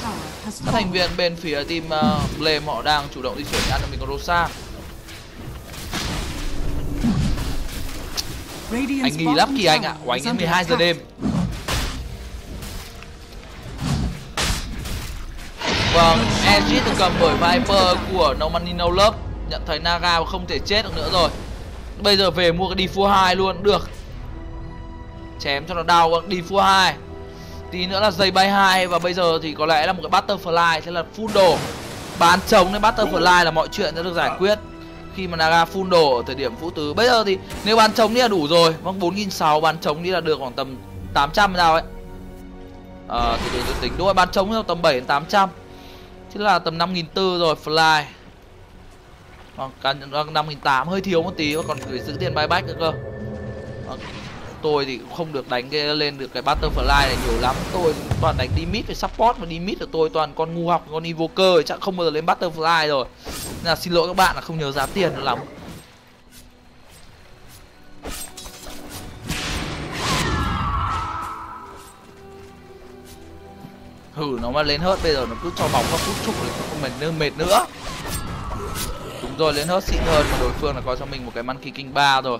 Speaker 3: các thành viên bên phía team uh, Blame họ đang chủ động di chuyển ăn mình có Rosa. Anh nghỉ lắm kỳ anh ạ của anh đến 12 giờ đêm. Vâng, Exit được cầm bởi Viper của No Money No Love. Nhận thấy Naga không thể chết được nữa rồi. Bây giờ về mua cái Defu 2 luôn được. Chém cho nó đau Defu 2 Tí nữa là dây bay 2 Và bây giờ thì có lẽ là một cái Butterfly sẽ là full đồ. Bán trống đến Butterfly là mọi chuyện sẽ được giải quyết Khi mà Naga full đồ ở thời điểm phút tứ. Bây giờ thì nếu bán trống đi là đủ rồi Vâng 4.600 bán trống đi là được khoảng tầm 800 nào ấy. Ờ à, từ tôi tính đúng rồi bán trống theo tầm 7 đến 800 chứ là tầm 5.400 rồi Fly. Vâng, còn vâng, năm nghìn tám hơi thiếu một tí và còn gửi giữ tiền buyback nữa cơ. Vâng, tôi thì cũng không được đánh cái lên được cái butterfly này nhiều lắm. Tôi toàn đánh đi mid phải support mà đi mid của tôi toàn con ngu học con invoker chắc không bao giờ lên butterfly rồi. Nên là xin lỗi các bạn là không nhớ giá tiền nữa lắm. Hử nó mà lên hết bây giờ nó cứ cho bóng vào phút chục thì không mệt mệt nữa. Đúng rồi, lên hớt xịn hơn mà đối phương là có cho mình một cái Monkey King 3 rồi.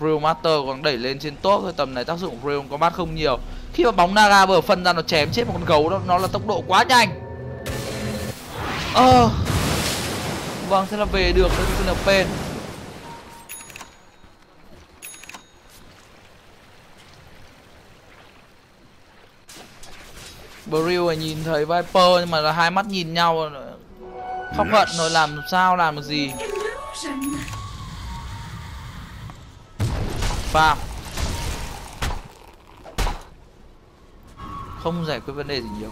Speaker 3: Real Master còn đẩy lên trên top thôi tầm này tác dụng của Real có mắt không nhiều. Khi mà bóng Naga vừa phân ra nó chém chết một con gấu đó, nó là tốc độ quá nhanh. Ờ. Vâng, thế là về được với con Pen. Brill nhìn thấy Viper nhưng mà là hai mắt nhìn nhau Khóc hận rồi làm sao làm được gì Farm Không giải quyết vấn đề gì nhiều.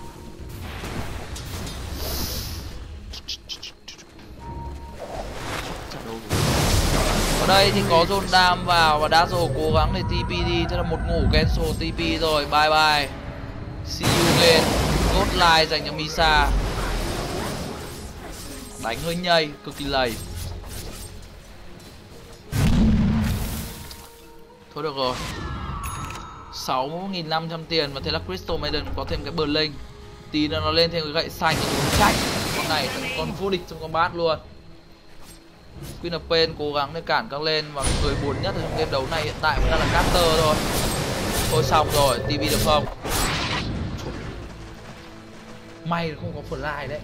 Speaker 3: Ở đây thì có zone đam vào và Dazzle cố gắng để TP đi. Thế là một ngủ cancel TP rồi. Bye bye. See you again. Good dành cho Misa. Đánh hơi nhây, cực kỳ lầy. Thôi được rồi. 6.500 tiền và thế là Crystal Maiden có thêm cái bờ linh tí nữa nó lên thêm cái gậy xanh để đúng trách. Con này còn vô địch trong combat luôn. Queen of Pain cố gắng để cản các lên và người buồn nhất trong game đấu này hiện tại vẫn là Caster thôi. Thôi xong rồi, TV được không? May không có fly đấy.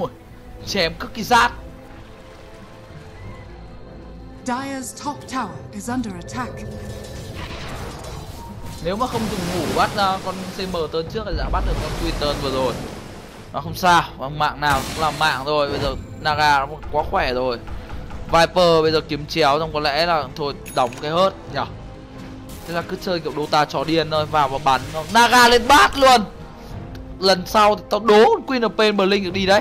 Speaker 3: Ôi, chém cực kỳ rát
Speaker 2: Dyer's top tower is under attack.
Speaker 3: Nếu mà không dùng ngủ bắt ra con CM tơn trước thì đã bắt được con twitter vừa rồi. Nó không sao, mạng nào cũng là mạng rồi Bây giờ Naga nó quá khỏe rồi. Viper bây giờ kiếm chéo xong có lẽ là thôi đóng cái hớt nhỉ? Thế là cứ chơi kiểu Dota trò điên thôi vào và bắn. Naga lên bát luôn. Lần sau thì tao đố Queen of Pain Blink được đi đấy.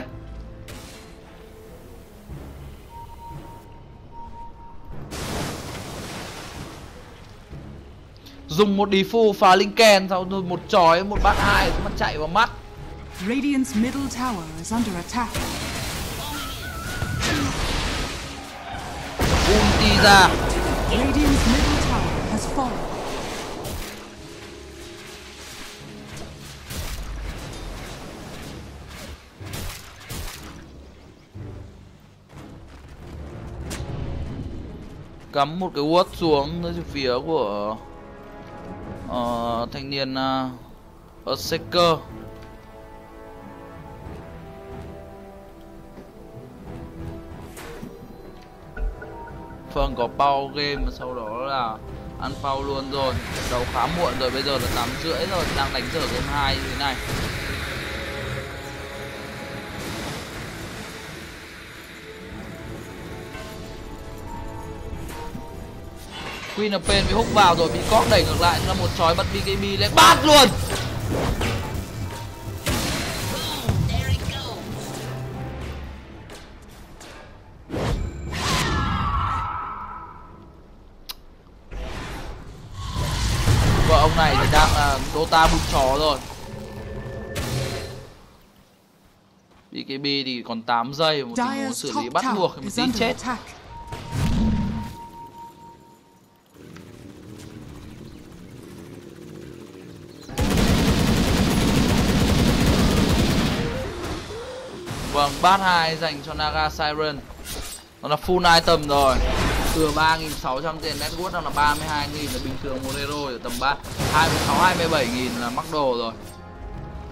Speaker 3: dùng một defu phá linh kèn sau rồi một chói một bát hai nó chạy vào mắt
Speaker 2: Radiant's middle tower is under attack.
Speaker 3: Ulti ra.
Speaker 2: Radiant's middle tower has fallen.
Speaker 3: cắm một cái ward xuống phía của uh, thanh niên uh, Berserker. Phương có bao game sau đó là ăn pau luôn rồi. Đầu khá muộn rồi bây giờ là 8 rưỡi rồi đang đánh dở game 2 như thế này. Queen of Pain bị hút vào rồi bị cóc đẩy ngược lại là một chói bật BKB lên. Bát luôn! Vợ ông này thì đang là Dota bụt chó rồi. BKB thì còn 8 giây một tình huống xử lý bắt buộc thì
Speaker 2: is
Speaker 3: tí chết bát 2 dành cho Naga Siren. Nó là full item rồi. Từ 3.600 tiền network đang là 32.000 là bình thường một hero ở tầm 3 26 27.000 là mắc đồ rồi.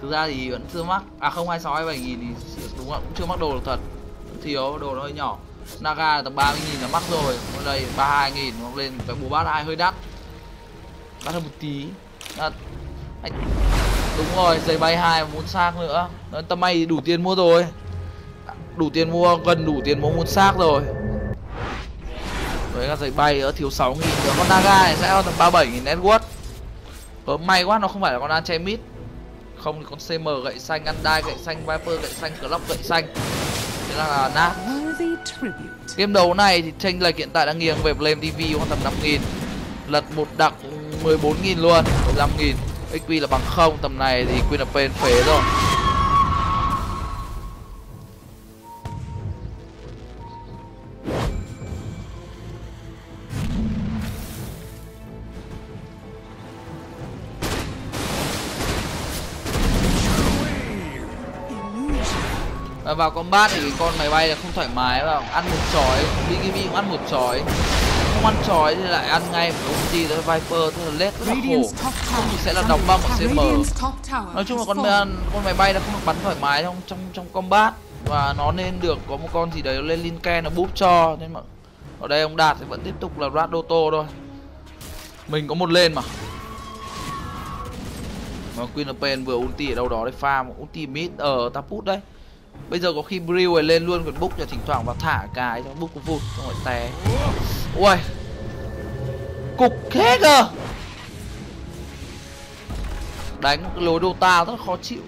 Speaker 3: Thực ra thì vẫn chưa mắc. À không 26 27.000 thì đúng là cũng chưa mắc đồ được thật. Thiếu đồ nó hơi nhỏ. Naga là tầm 30.000 là mắc rồi. Ở đây 32.000 nó lên cái bù bát 2 hơi đắt. Đắt hơn một tí. À, Anh... Đúng rồi, giày bay 2 muốn xác nữa. Nói tầm may đủ tiền mua rồi đủ tiền mua gần đủ tiền mua muốn xác rồi. Với các giày bay nữa thiếu 6 nghìn nữa. Con naga này sẽ tầm 37 nghìn network. Ờ, may quá nó không phải là con Artemis không thì con cm gậy xanh andai gậy xanh viper gậy xanh clock gậy xanh. Thế là, là nát game đấu này thì tranh lệch hiện tại đang nghiêng về flame tv khoảng tầm 5 nghìn. Lật một đặc 14 nghìn luôn 15 nghìn. Xp là bằng không tầm này thì queen of pain phế rồi Và vào combat thì con máy bay là không thoải mái vào ăn một chói BKB cũng ăn một chói. Không ăn chói thì lại ăn ngay một ulti tới Viper thế là lết rất là khổ. Không thì sẽ là đóng băng của. CM nói chung là con con máy bay nó không được bắn thoải mái trong trong trong combat. Và nó nên được có một con gì đấy lên linken nó búp cho nên mà ở đây ông đạt thì vẫn tiếp tục là Radoto thôi. Mình có một lên mà. Mà Queen of Pain vừa ulti ở đâu đó để farm ulti mid ở Taput đấy bây giờ có khi Brew này lên luôn còn book cho thỉnh thoảng vào thả cái cho book cũng vụt, xong rồi té. Ui cục thế cơ. Đánh một cái lối Dota rất khó chịu.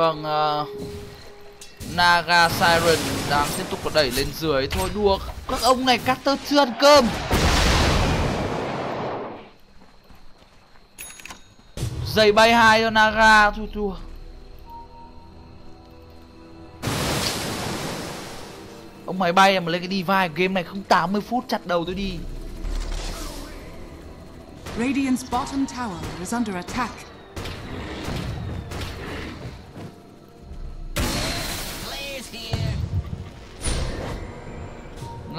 Speaker 3: Vâng ờ, uh, Naga Siren đang tiếp tục có đẩy lên dưới. Thôi đùa các ông này Carter chưa ăn cơm. Giày bay hai cho Naga thua thua ông máy bay mà lên cái vai game này không 80 phút chặt đầu tôi đi.
Speaker 2: Radiant's bottom tower is under attack.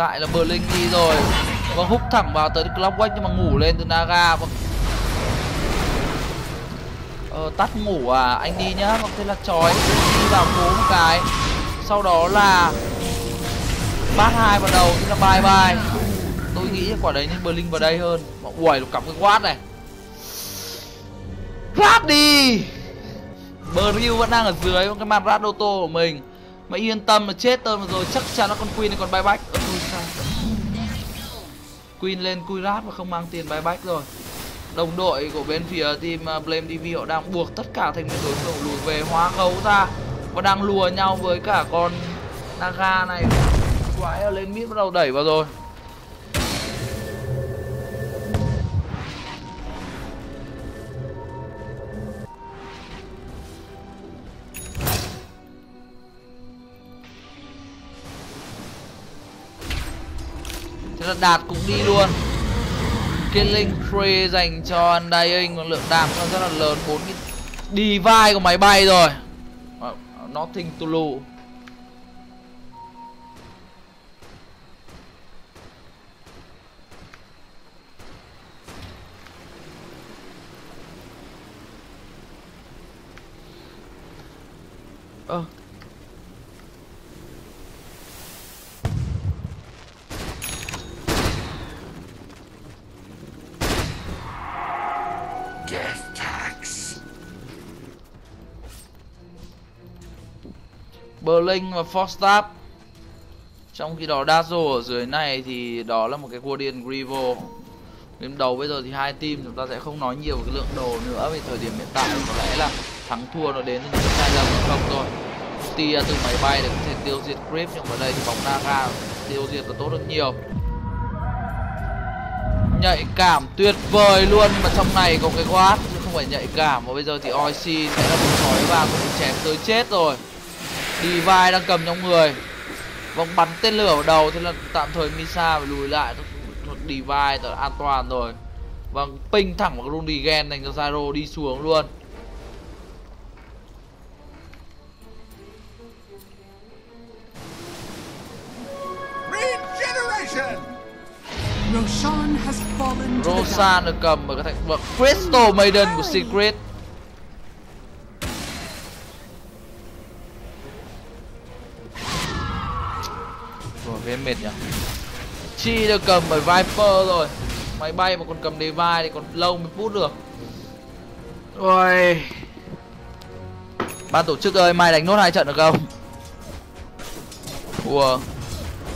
Speaker 3: Lại là Berlin đi rồi. Và hút thẳng vào tới Clockwork nhưng mà ngủ lên từ Naga. Vâng. Ờ, tắt ngủ à? Anh đi nhá. Vâng thế là chói. Đi vào cố một cái. Sau đó là bát hai vào đầu thế là bye bye. Tôi nghĩ quả đấy nên Berlin vào đây hơn. Mọi uầy nó cắm cái quát này. Quát đi! Bril vẫn đang ở dưới cái màn Radoto của mình. Mà yên tâm là chết tơn rồi. Chắc chắn nó con queen này còn bay bách queen lên cui rát và không mang tiền buyback bách rồi. Đồng đội của bên phía team à, blame tv họ đang buộc tất cả thành viên đối thủ lùi về hóa gấu ra và đang lùa nhau với cả con naga này. Quái lên mid bắt đầu đẩy vào rồi. Đạt cũng đi luôn. Killing free dành cho undying còn lượng đạn nó rất là lớn, bốn cái device của máy bay rồi. Nothing to lose ơ Berlin và Forstab Trong khi đó Dazzle ở dưới này thì đó là một cái Guardian Grivo. Đến đầu bây giờ thì hai team chúng ta sẽ không nói nhiều về cái lượng đồ nữa vì thời điểm hiện tại có lẽ là thắng thua nó đến từ những sai lầm không thôi. Tia từ máy bay để có thể tiêu diệt creep nhưng mà đây thì bóng naga tiêu diệt là tốt hơn nhiều. Nhạy cảm tuyệt vời luôn, mà trong này có cái quát, chứ không phải nhạy cảm. Và bây giờ thì oic sẽ là một sói vàng cũng chém tới chết rồi đi vai đang cầm trong người. Vòng bắn tên lửa vào đầu thế là tạm thời misa phải lùi lại. Đi vai là an toàn rồi. Vâng ping thẳng vào Rundigen dành cho Zyro đi xuống luôn. Rosan được cầm bởi cái thành vật Crystal Maiden của Secret Cái mệt nhỉ? Chi được cầm bởi Viper rồi. Máy bay mà còn cầm đề vai thì còn lâu mới phút được. Ôi. Ban tổ chức ơi mai đánh nốt hai trận được không? Ủa.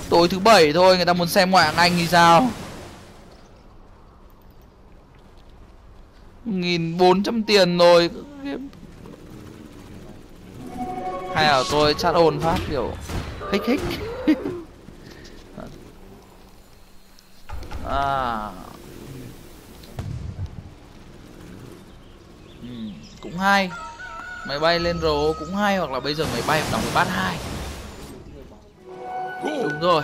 Speaker 3: Tối thứ bảy thôi người ta muốn xem ngoại hạng Anh thì sao? Nghìn bốn trăm tiền rồi. Hay là tôi chat ồn phát kiểu hích hích à. Ừ, cũng hay. Máy bay lên rồ cũng hay hoặc là bây giờ máy bay đóng với bát hai. Đúng rồi.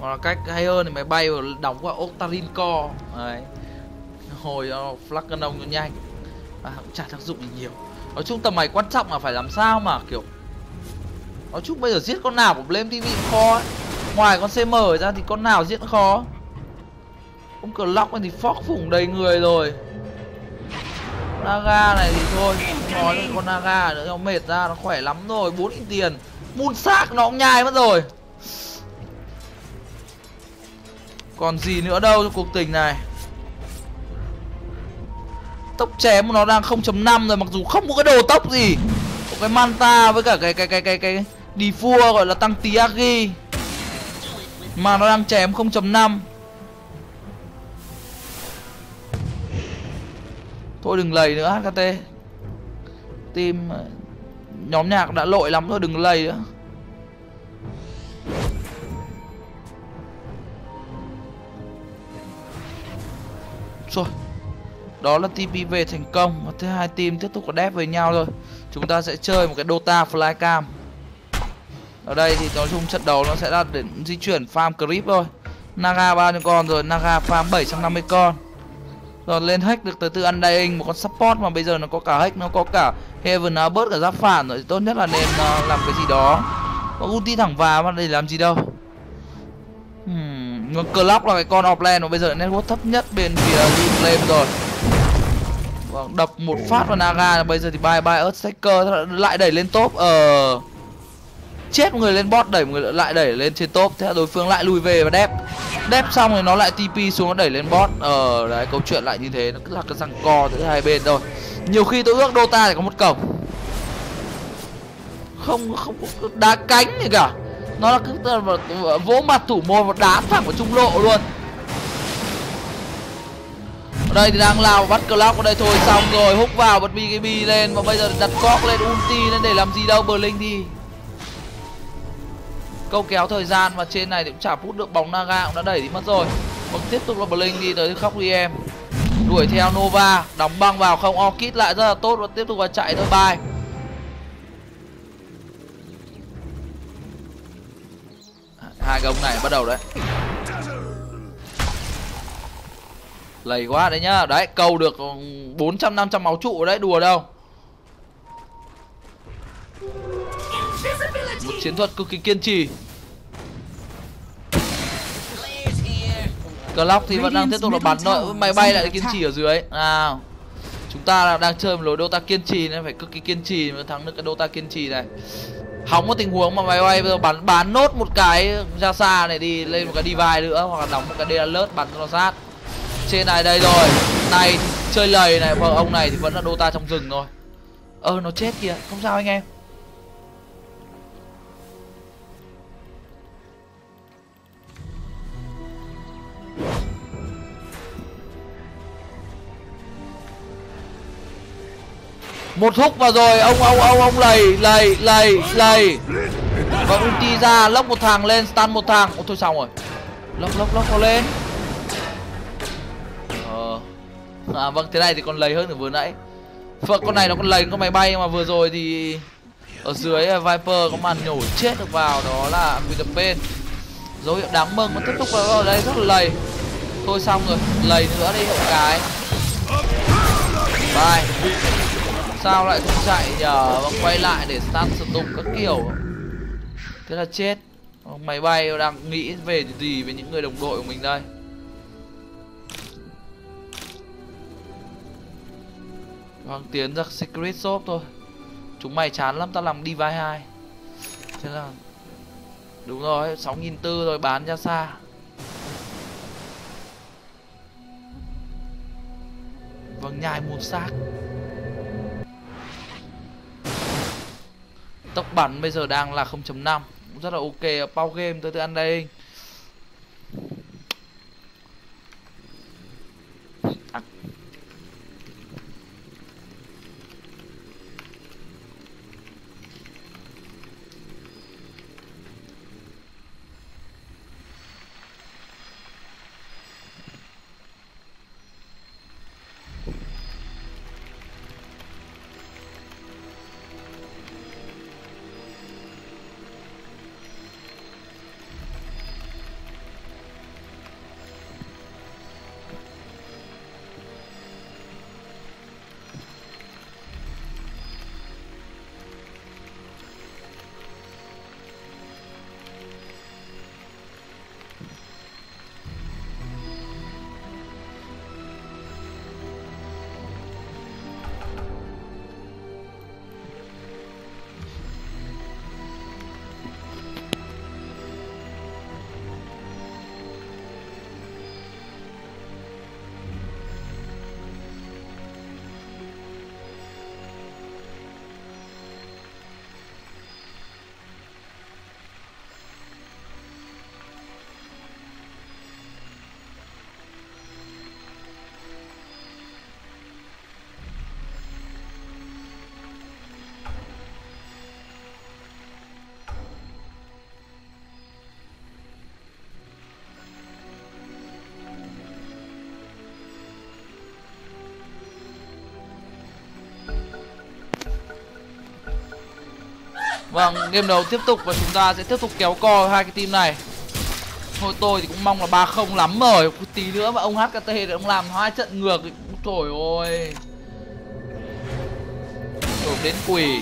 Speaker 3: Hoặc là cách hay hơn thì máy bay đóng qua Octarine Core. Đấy. Hồi ờ, nó flak cân nó nhanh. À, cũng chả tác dụng gì nhiều. Nói chung tầm này quan trọng là phải làm sao mà kiểu nói chung bây giờ giết con nào của blame tv Core khó ấy ngoài con cm ra thì con nào diễn khó? Ông cờ lóc này thì phóc phủng đầy người rồi. Naga này thì thôi nói đến con naga nữa, nó mệt ra, nó khỏe lắm rồi, bốn tiền. Mun xác nó cũng nhai mất rồi. Còn gì nữa đâu cho cuộc tình này? Tốc chém của nó đang 0.5 rồi, mặc dù không có cái đồ tốc gì. Có cái manta với cả cái cái cái cái cái đi phua gọi là tăng tiagi mà nó đang chém 0.5 thôi đừng lầy nữa hkt team ờ, nhóm nhạc đã lội lắm rồi đừng lầy nữa. Rồi, đó là TP về thành công. Và thứ hai team tiếp tục có đép với nhau rồi chúng ta sẽ chơi một cái Dota Flycam ở đây thì nói chung trận đấu nó sẽ là để di chuyển farm creep thôi. Naga bao nhiêu con rồi? Naga farm 750 con. Rồi lên hack được từ từ Undying một con support mà bây giờ nó có cả hack nó có cả Heaven bớt cả giáp phản rồi. Tốt nhất là nên uh, làm cái gì đó. Có ulti thẳng vào mà để làm gì đâu. Hmm. Clock là cái con offlane mà bây giờ network thấp nhất bên phía Team Flame rồi. Vâng, đập một phát vào Naga bây giờ thì bye bye Earthshaker lại đẩy lên top ờ chết người lên bot, đẩy người lại, đẩy lên trên top. Thế là đối phương lại lùi về và đép. Đép xong rồi nó lại tp xuống, nó đẩy lên bot. Ờ đấy, câu chuyện lại như thế. Nó cứ là cái răng co giữa hai bên thôi. Nhiều khi tôi ước dota thì có một cổng. Không không đá cánh gì cả. Nó là cứ vỗ mặt thủ môn và đá thẳng vào trung lộ luôn. Ở đây thì đang lao bắt clock ở đây thôi. Xong rồi hút vào, bật bkb lên. Và bây giờ đặt clock lên, ulti lên để làm gì đâu. Bờ linh đi câu kéo thời gian và trên này thì cũng chả phút được, bóng naga cũng đã đẩy đi mất rồi. Vẫn tiếp tục là blink đi tới khóc đi em. Đuổi theo nova, đóng băng vào không, orchid lại rất là tốt và tiếp tục là chạy thôi bài hai cái ông này bắt đầu đấy. Lầy quá đấy nhá. Đấy, câu được ừ, 400 500 máu trụ đấy, đùa đâu. Chiến thuật cực kỳ kiên trì. Clock thì vẫn đang tiếp tục là bắn nội Máy bay lại kiên trì ở dưới. Nào. Chúng ta là đang chơi một lối Dota kiên trì nên phải cực kỳ kiên trì mới thắng được cái Dota kiên trì này. Hóng một tình huống mà máy bay bây giờ bắn bán nốt một cái ra xa này đi, lên một cái divide nữa, hoặc là đóng một cái đê alert bắn cho nó sát. Trên này đây rồi. Này, chơi lầy này, vợ ông này thì vẫn là Dota trong rừng thôi. Ơ, nó chết kìa. Không sao anh em. Một húc vào rồi, ông ông ông ông lầy lầy lầy lầy. Và ulti ra lốc một thằng lên, stun một thằng. Ô thôi xong rồi. Lốc lốc lốc vào lên. Ờ. À vâng thế này thì còn lầy hơn từ vừa nãy. Vâng con này nó còn lầy con máy bay mà vừa rồi thì ở dưới à, viper có màn nhổ chết được vào, đó là bị pain dấu hiệu đáng mừng, mà tiếp tục vào đây rất là lầy. Thôi xong rồi, lầy nữa đi, hậu cái. Bye sao lại không chạy nhờ? Và quay lại để start sử dụng các kiểu. Thế là chết. Vâng, máy bay đang nghĩ về gì với những người đồng đội của mình đây. Vâng tiến ra secret shop thôi. Chúng mày chán lắm ta làm đi vai hai. Thế là đúng rồi, sáu nghìn tư rồi, bán ra xa. Vâng nhai một xác. Tốc bắn bây giờ đang là 0.5 rất là ok. Bao game tới từ ăn Vâng, game đấu tiếp tục và chúng ta sẽ tiếp tục kéo co hai cái team này. Thôi tôi thì cũng mong là 3-0 lắm rồi Tí nữa mà ông HKT thì ông làm hai trận ngược thì Trời ơi. Rồi đến quỷ.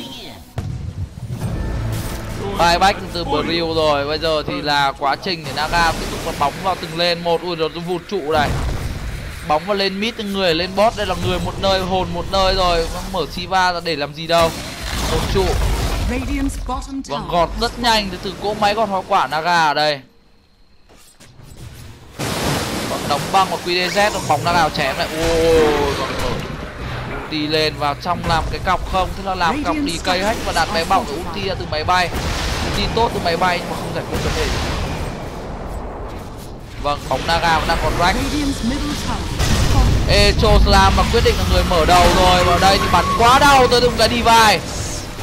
Speaker 3: Bài bách từ Brill rồi Bây giờ thì là quá trình để Naga tiếp tục bóng vào từng lên. Một Ui rồi vụt trụ này. Bóng vào lên mid người lên bot. Đây là người một nơi hồn một nơi rồi. Mở Siva ra để làm gì đâu. Một trụ. Vâng gọt rất nhanh từ cỗ máy gọt hoa quả Naga ở đây. Vâng đóng băng vào QDZ bóng Naga chém lại. Ôi còn ulti lên vào trong làm cái cọc không thế là làm cọc đi cây hack và đặt máy bỏng ulti ra từ máy bay. Ulti tốt từ máy bay nhưng mà không giải quyết vấn đề vâng bóng naga vẫn đang còn
Speaker 2: falling.
Speaker 3: Echo Slam và quyết định là người mở đầu rồi. Vào đây thì bắn quá đau tới dùng cái divide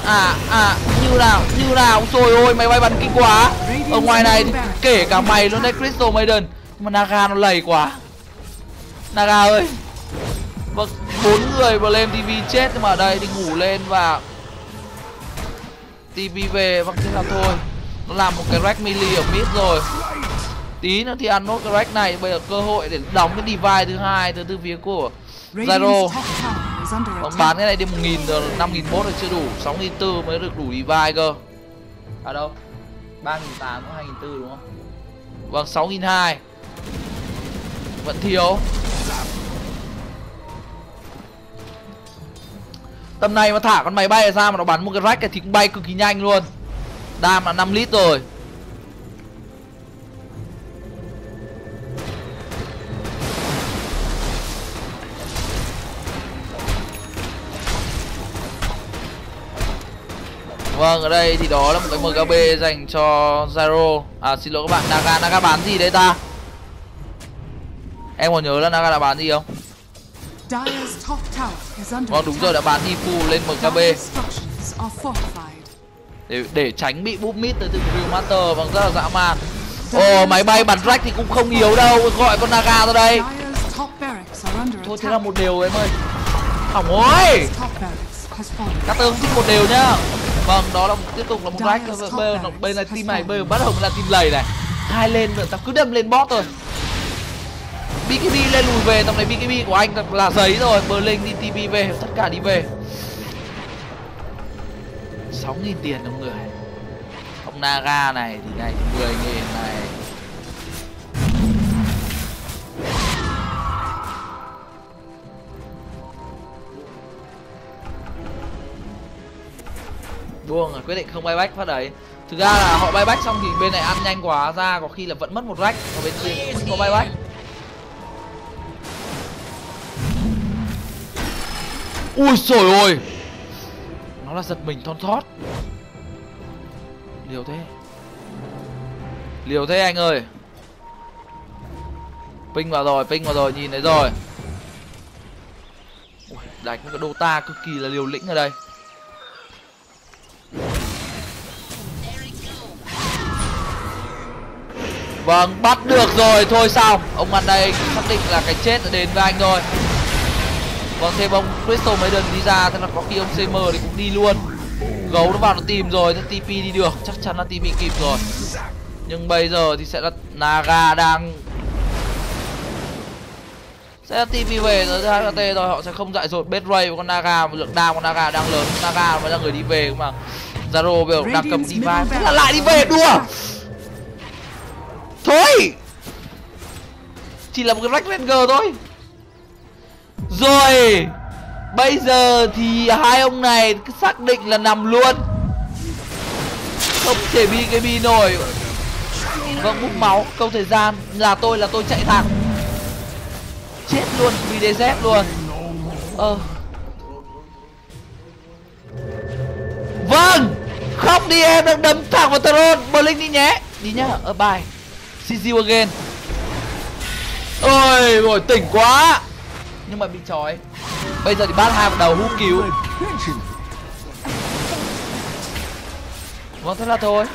Speaker 3: à à như nào như nào? Rồi ơi, máy bay bắn kinh quá. Ở ngoài này kể cả mày luôn đấy, Crystal Maiden. Mà Naga nó lầy quá. Naga ơi. Vâng bốn người vào lên TV chết, nhưng mà ở đây thì ngủ lên và TV về vâng thế là thôi. Nó làm một cái rack melee ở mid rồi. Tí nữa thì ăn nốt cái rack này. Bây giờ cơ hội để đóng cái divide thứ hai từ từ phía của Zero. Vâng, bán cái này đi một nghìn rồi năm nghìn mốt rồi chưa đủ sáu nghìn tư mới được đủ divide cơ. À đâu ba nghìn tám hai nghìn tư đúng không? Vâng sáu nghìn hai vẫn thiếu. Tầm này mà thả con máy bay ra mà nó bắn một cái rack thì cũng bay cực kỳ nhanh luôn. Đam là 5 lít rồi Vâng, ở đây thì đó là một cái MKB dành cho Zaro. À xin lỗi các bạn, Naga, Naga bán gì đấy ta? Em còn nhớ là Naga đã bán gì không? Vâng, đúng rồi, đã bán Ifu lên MKB để để tránh bị búp mít tới từ Real Master vâng rất là dã man. Ồ, máy bay bắn rack thì cũng không yếu đâu, gọi con Naga ra đây. Thôi thế là một điều em ơi. Hỏng ôi. Các tướng thích một điều nhá Vâng, đó là một, tiếp tục là một
Speaker 2: barracks
Speaker 3: bên này
Speaker 2: has
Speaker 3: team này bây giờ bắt đầu là team lầy này. Hai lên nữa, tao cứ đâm lên bot thôi. BKB lên lùi về, tầm này BKB của anh là- là giấy rồi. Berlin đi TP về, tất cả đi về. 6.000 tiền đồng người. Ông Naga này thì này thì 10 nghìn này buông rồi quyết định không bay bách phát đấy. Thực ra là họ bay bách xong thì bên này ăn nhanh quá ra có khi là vẫn mất một rách còn bên kia cũng có bay bách. ui sồi ôi, nó là giật mình thon thót. Liều thế. Liều thế anh ơi. Ping vào rồi ping vào rồi nhìn thấy rồi. Ui, đánh cái đô ta cực kỳ là liều lĩnh ở đây. Vâng, bắt được rồi, thôi xong Ông ăn đây xác định là cái chết đã đến với anh rồi. Vâng, thêm ông Crystal Maiden đi ra. Thế là có khi ông CM thì cũng đi luôn. Gấu nó vào nó tìm rồi, thế TP đi được. Chắc chắn là TP kịp rồi. Nhưng bây giờ thì sẽ là Naga đang Sẽ là TP về rồi, HKT rồi. Họ sẽ không dại dột. Bết ray của con Naga Và lượng đam của Naga đang lớn. Naga mới là người đi về mà. Zaro bây giờ đang cầm vai Thế là lại đi về. Đùa Thôi! Chỉ là một cái Black Ranger thôi. Rồi, Bây giờ thì hai ông này xác định là nằm luôn. Không thể bị cái bi nổi. Vâng bút máu, Câu thời gian. Là tôi là tôi chạy thẳng. Chết luôn vì DZ luôn. Ờ. Vâng Không đi em đang đấm thẳng vào Tron Blink đi nhé. Đi nhá, Ở bài. See you again. Ôi rồi tỉnh quá. Nhưng mà bị trói. Bây giờ thì Bát hai vào đầu hút cứu. Vâng thế là thôi.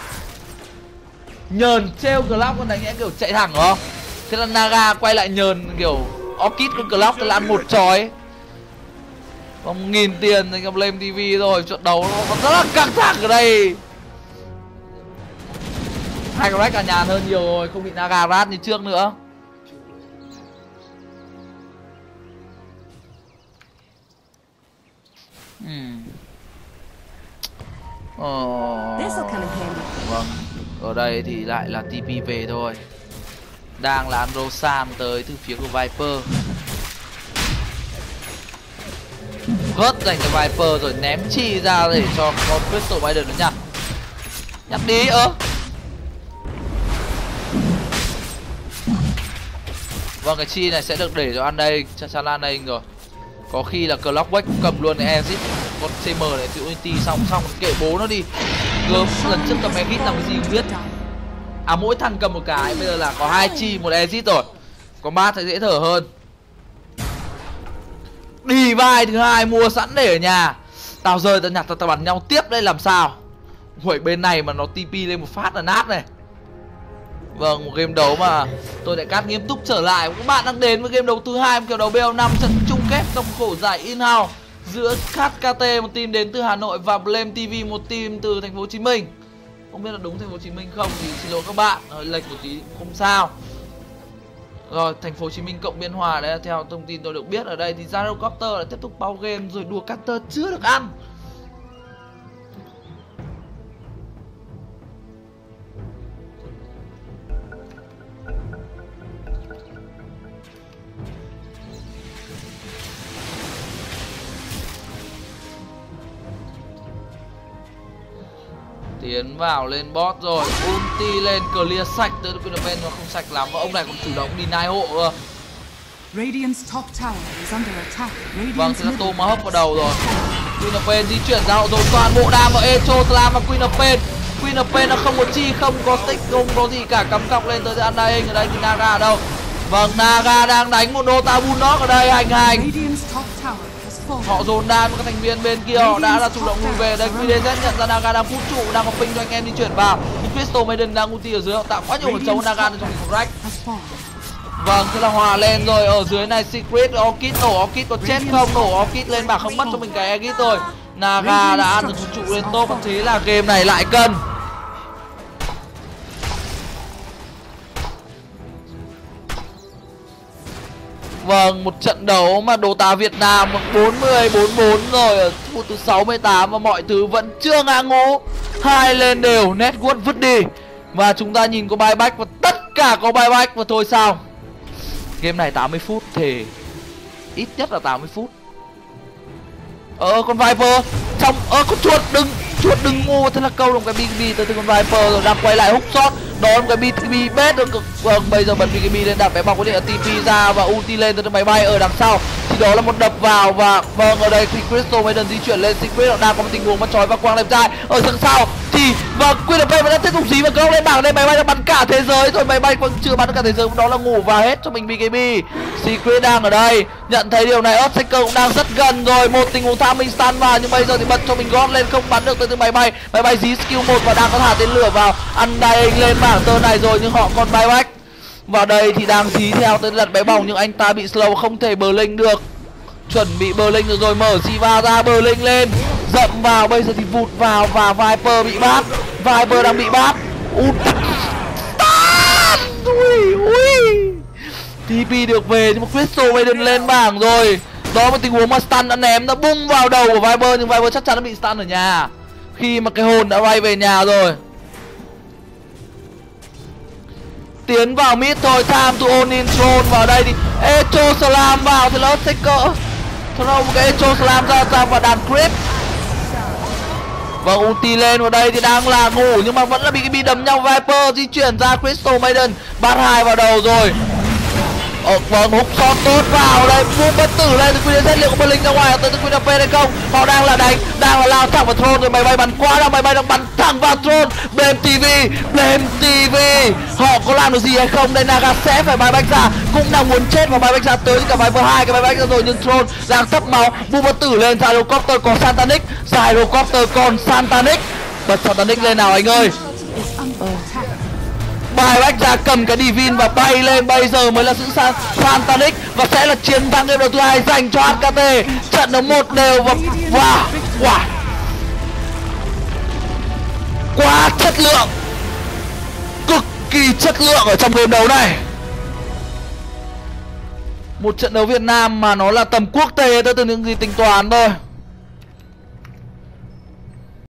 Speaker 3: Nhờn treo Glock con đánh nhẽ kiểu chạy thẳng không? Thế là Naga quay lại nhờn kiểu Orchid con Glock, thế là ăn một trói. Vâng, Có nghìn tiền dành cho lên TV rồi Trận đấu nó còn rất là căng thẳng ở đây hai cái rack là nhàn hơn nhiều rồi không bị naga rat như trước nữa. Ừm. Ờ... Vâng, ở đây thì lại là TP về thôi. Đang là Androsan tới từ phía của Viper. Hớt dành cho Viper rồi ném chi ra để cho con Crystal Biden nó nhặt Nhặt đi ơ Vâng cái chi này sẽ được để cho ăn đây Chắc chắn đây rồi. Có khi là Clockwork cũng cầm luôn Exit con CM này tự ulti xong xong kệ bố nó đi. Gớm lần trước cầm Exit làm cái gì không biết. À mỗi thằng cầm một cái bây giờ là có hai chi một Exit rồi. Có ba thì dễ thở hơn. Đi vai thứ hai mua sẵn để ở nhà. Tao rơi tao nhặt tao, tao bắn nhau tiếp đây làm sao? Huệ bên này mà nó TP lên một phát là nát này. Vâng, một game đấu mà tôi lại cắt nghiêm túc trở lại Các bạn đang đến với game đấu thứ hai kiểu đấu BL5 trận chung kết trong khổ giải in-house giữa KT một team đến từ Hà Nội và Blame TV một team từ thành phố Hồ Chí Minh. Không biết là đúng thành phố Hồ Chí Minh không thì xin lỗi các bạn, hơi lệch một tí không sao. Rồi, thành phố Hồ Chí Minh cộng Biên Hòa đấy theo thông tin tôi được biết ở đây thì Gyrocopter đã tiếp tục bao game rồi đùa Carter chưa được ăn. Tiến vào lên bot rồi. Ulti lên clear sạch tới được bên mà không sạch lắm. Và ông này còn chủ động đi nai hộ cơ. Vâng thế là tô mà hấp vào đầu rồi. Queen of Pain di chuyển ra hậu rồi toàn bộ đam vào Echo Slam và Queen of Pain. Queen of Pain nó không có chi không có stick không có gì cả. Cắm cọc lên tới Undying ở đây thì Naga ở đâu? Vâng Naga đang đánh một Dota Bulldog ở đây hành hành Họ dồn đan với các thành viên bên kia họ đã là chủ động lùi về. đây QDZ nhận ra Naga đang hút trụ đang có ping cho anh em di chuyển vào. Crystal Maiden đang ulti ở dưới họ tạo quá nhiều khoảng trống Naga trong hình rack. Vâng, thế là hòa lên rồi Ở dưới này Secret Orchid nổ Orchid có chết không? Nổ Orchid lên bảng không mất cho mình cái Aegis rồi. Naga đã ăn được một trụ lên top Thế là game này lại cân Vâng, một trận đấu mà Dota Việt Nam 40 44 rồi ở phút thứ 68 và mọi thứ vẫn chưa ngã ngũ. Hai lên đều, network vứt đi. Và chúng ta nhìn có buyback và tất cả có buyback và thôi sao? Game này 80 phút thì ít nhất là 80 phút. Ờ con Viper trong ơ con chuột đừng chuột đừng ngu thế là câu đồng cái BB tới từ con Viper rồi đang quay lại hút shot đó là cái BKB bét được vâng bây giờ bật BKB lên đặt bé bọc có thể TP ra và ulti lên từ máy bay ở đằng sau. Thì đó là một đập vào và vâng ở đây thì Crystal Maiden di chuyển lên. Secret họ đang có một tình huống mà chói và quang đẹp trai ở đằng sau. Thì vâng, và QNP vẫn đang tiếp tục dí và câu lên bảng. Lên máy bay đã bắn cả thế giới rồi. Máy bay vẫn chưa bắn được cả thế giới. Đó là ngủ vào hết cho mình BKB Secret đang ở đây. Nhận thấy điều này Earthshaker cũng đang rất gần rồi. Một tình huống tham mình stun vào, nhưng bây giờ thì bật cho mình gót lên, không bắn được tới từ máy bay. Máy bay dí skill một và đang có thả tên lửa vào. Ăn đay lên bảng tơ này rồi nhưng họ còn buyback. Vào đây thì đang dí theo tới lật bé bỏng nhưng anh ta bị slow, không thể bờ linh được. Chuẩn bị bờ linh được rồi, mở Siva ra bờ linh lên. Dậm vào, bây giờ thì vụt vào và Viper bị bắt. Viper đang bị bắt. Út. Stun ui ui. TP được về, nhưng mà Crystal Maiden lên bảng rồi. Đó một tình huống mà stun đã ném, đã bung vào đầu của Viper, nhưng Viper chắc chắn đã bị stun ở nhà. Khi mà cái hồn đã bay về nhà rồi. Tiến vào mid thôi time to onin vào đây thì Echo Slam vào thì nó sẽ cỡ Thôi một cái Echo Slam ra ra và đàn creep và vâng, ulti lên vào đây thì đang là ngủ nhưng mà vẫn là bị cái bị đấm nhau Viper di chuyển ra Crystal Maiden. Bắt hai vào đầu rồi. Ờ, vâng, hút shot tốt vào đây, vuông bất tử lên từ xét liệu của Berlin ra ngoài tới từ Queen AP hay không? Họ đang là đánh, đang là lao thẳng vào throne rồi máy bay bắn quá đang máy bay đang bắn thẳng vào throne. Blame TV, Blame TV, họ có làm được gì hay không? Đây Naga sẽ phải bài bách ra, cũng đang muốn chết và bài bách ra tới cả Viper hai cái bài bách ra rồi nhưng throne đang thấp máu, vuông bất tử lên, Gyrocopter còn Santanic, Gyrocopter còn Santanic. Bật Santanic lên nào anh ơi.
Speaker 2: Is under attack.
Speaker 3: Ra cầm cái Divin và bay lên, bây giờ mới là sự san Fantanic và sẽ là chiến thắng game đầu thứ hai dành cho HKT trận đấu một đều và wow wow. Quá chất lượng. Cực kỳ chất lượng ở trong game đấu này. Một trận đấu Việt Nam mà nó là tầm quốc tế tôi từ những gì tính toán thôi.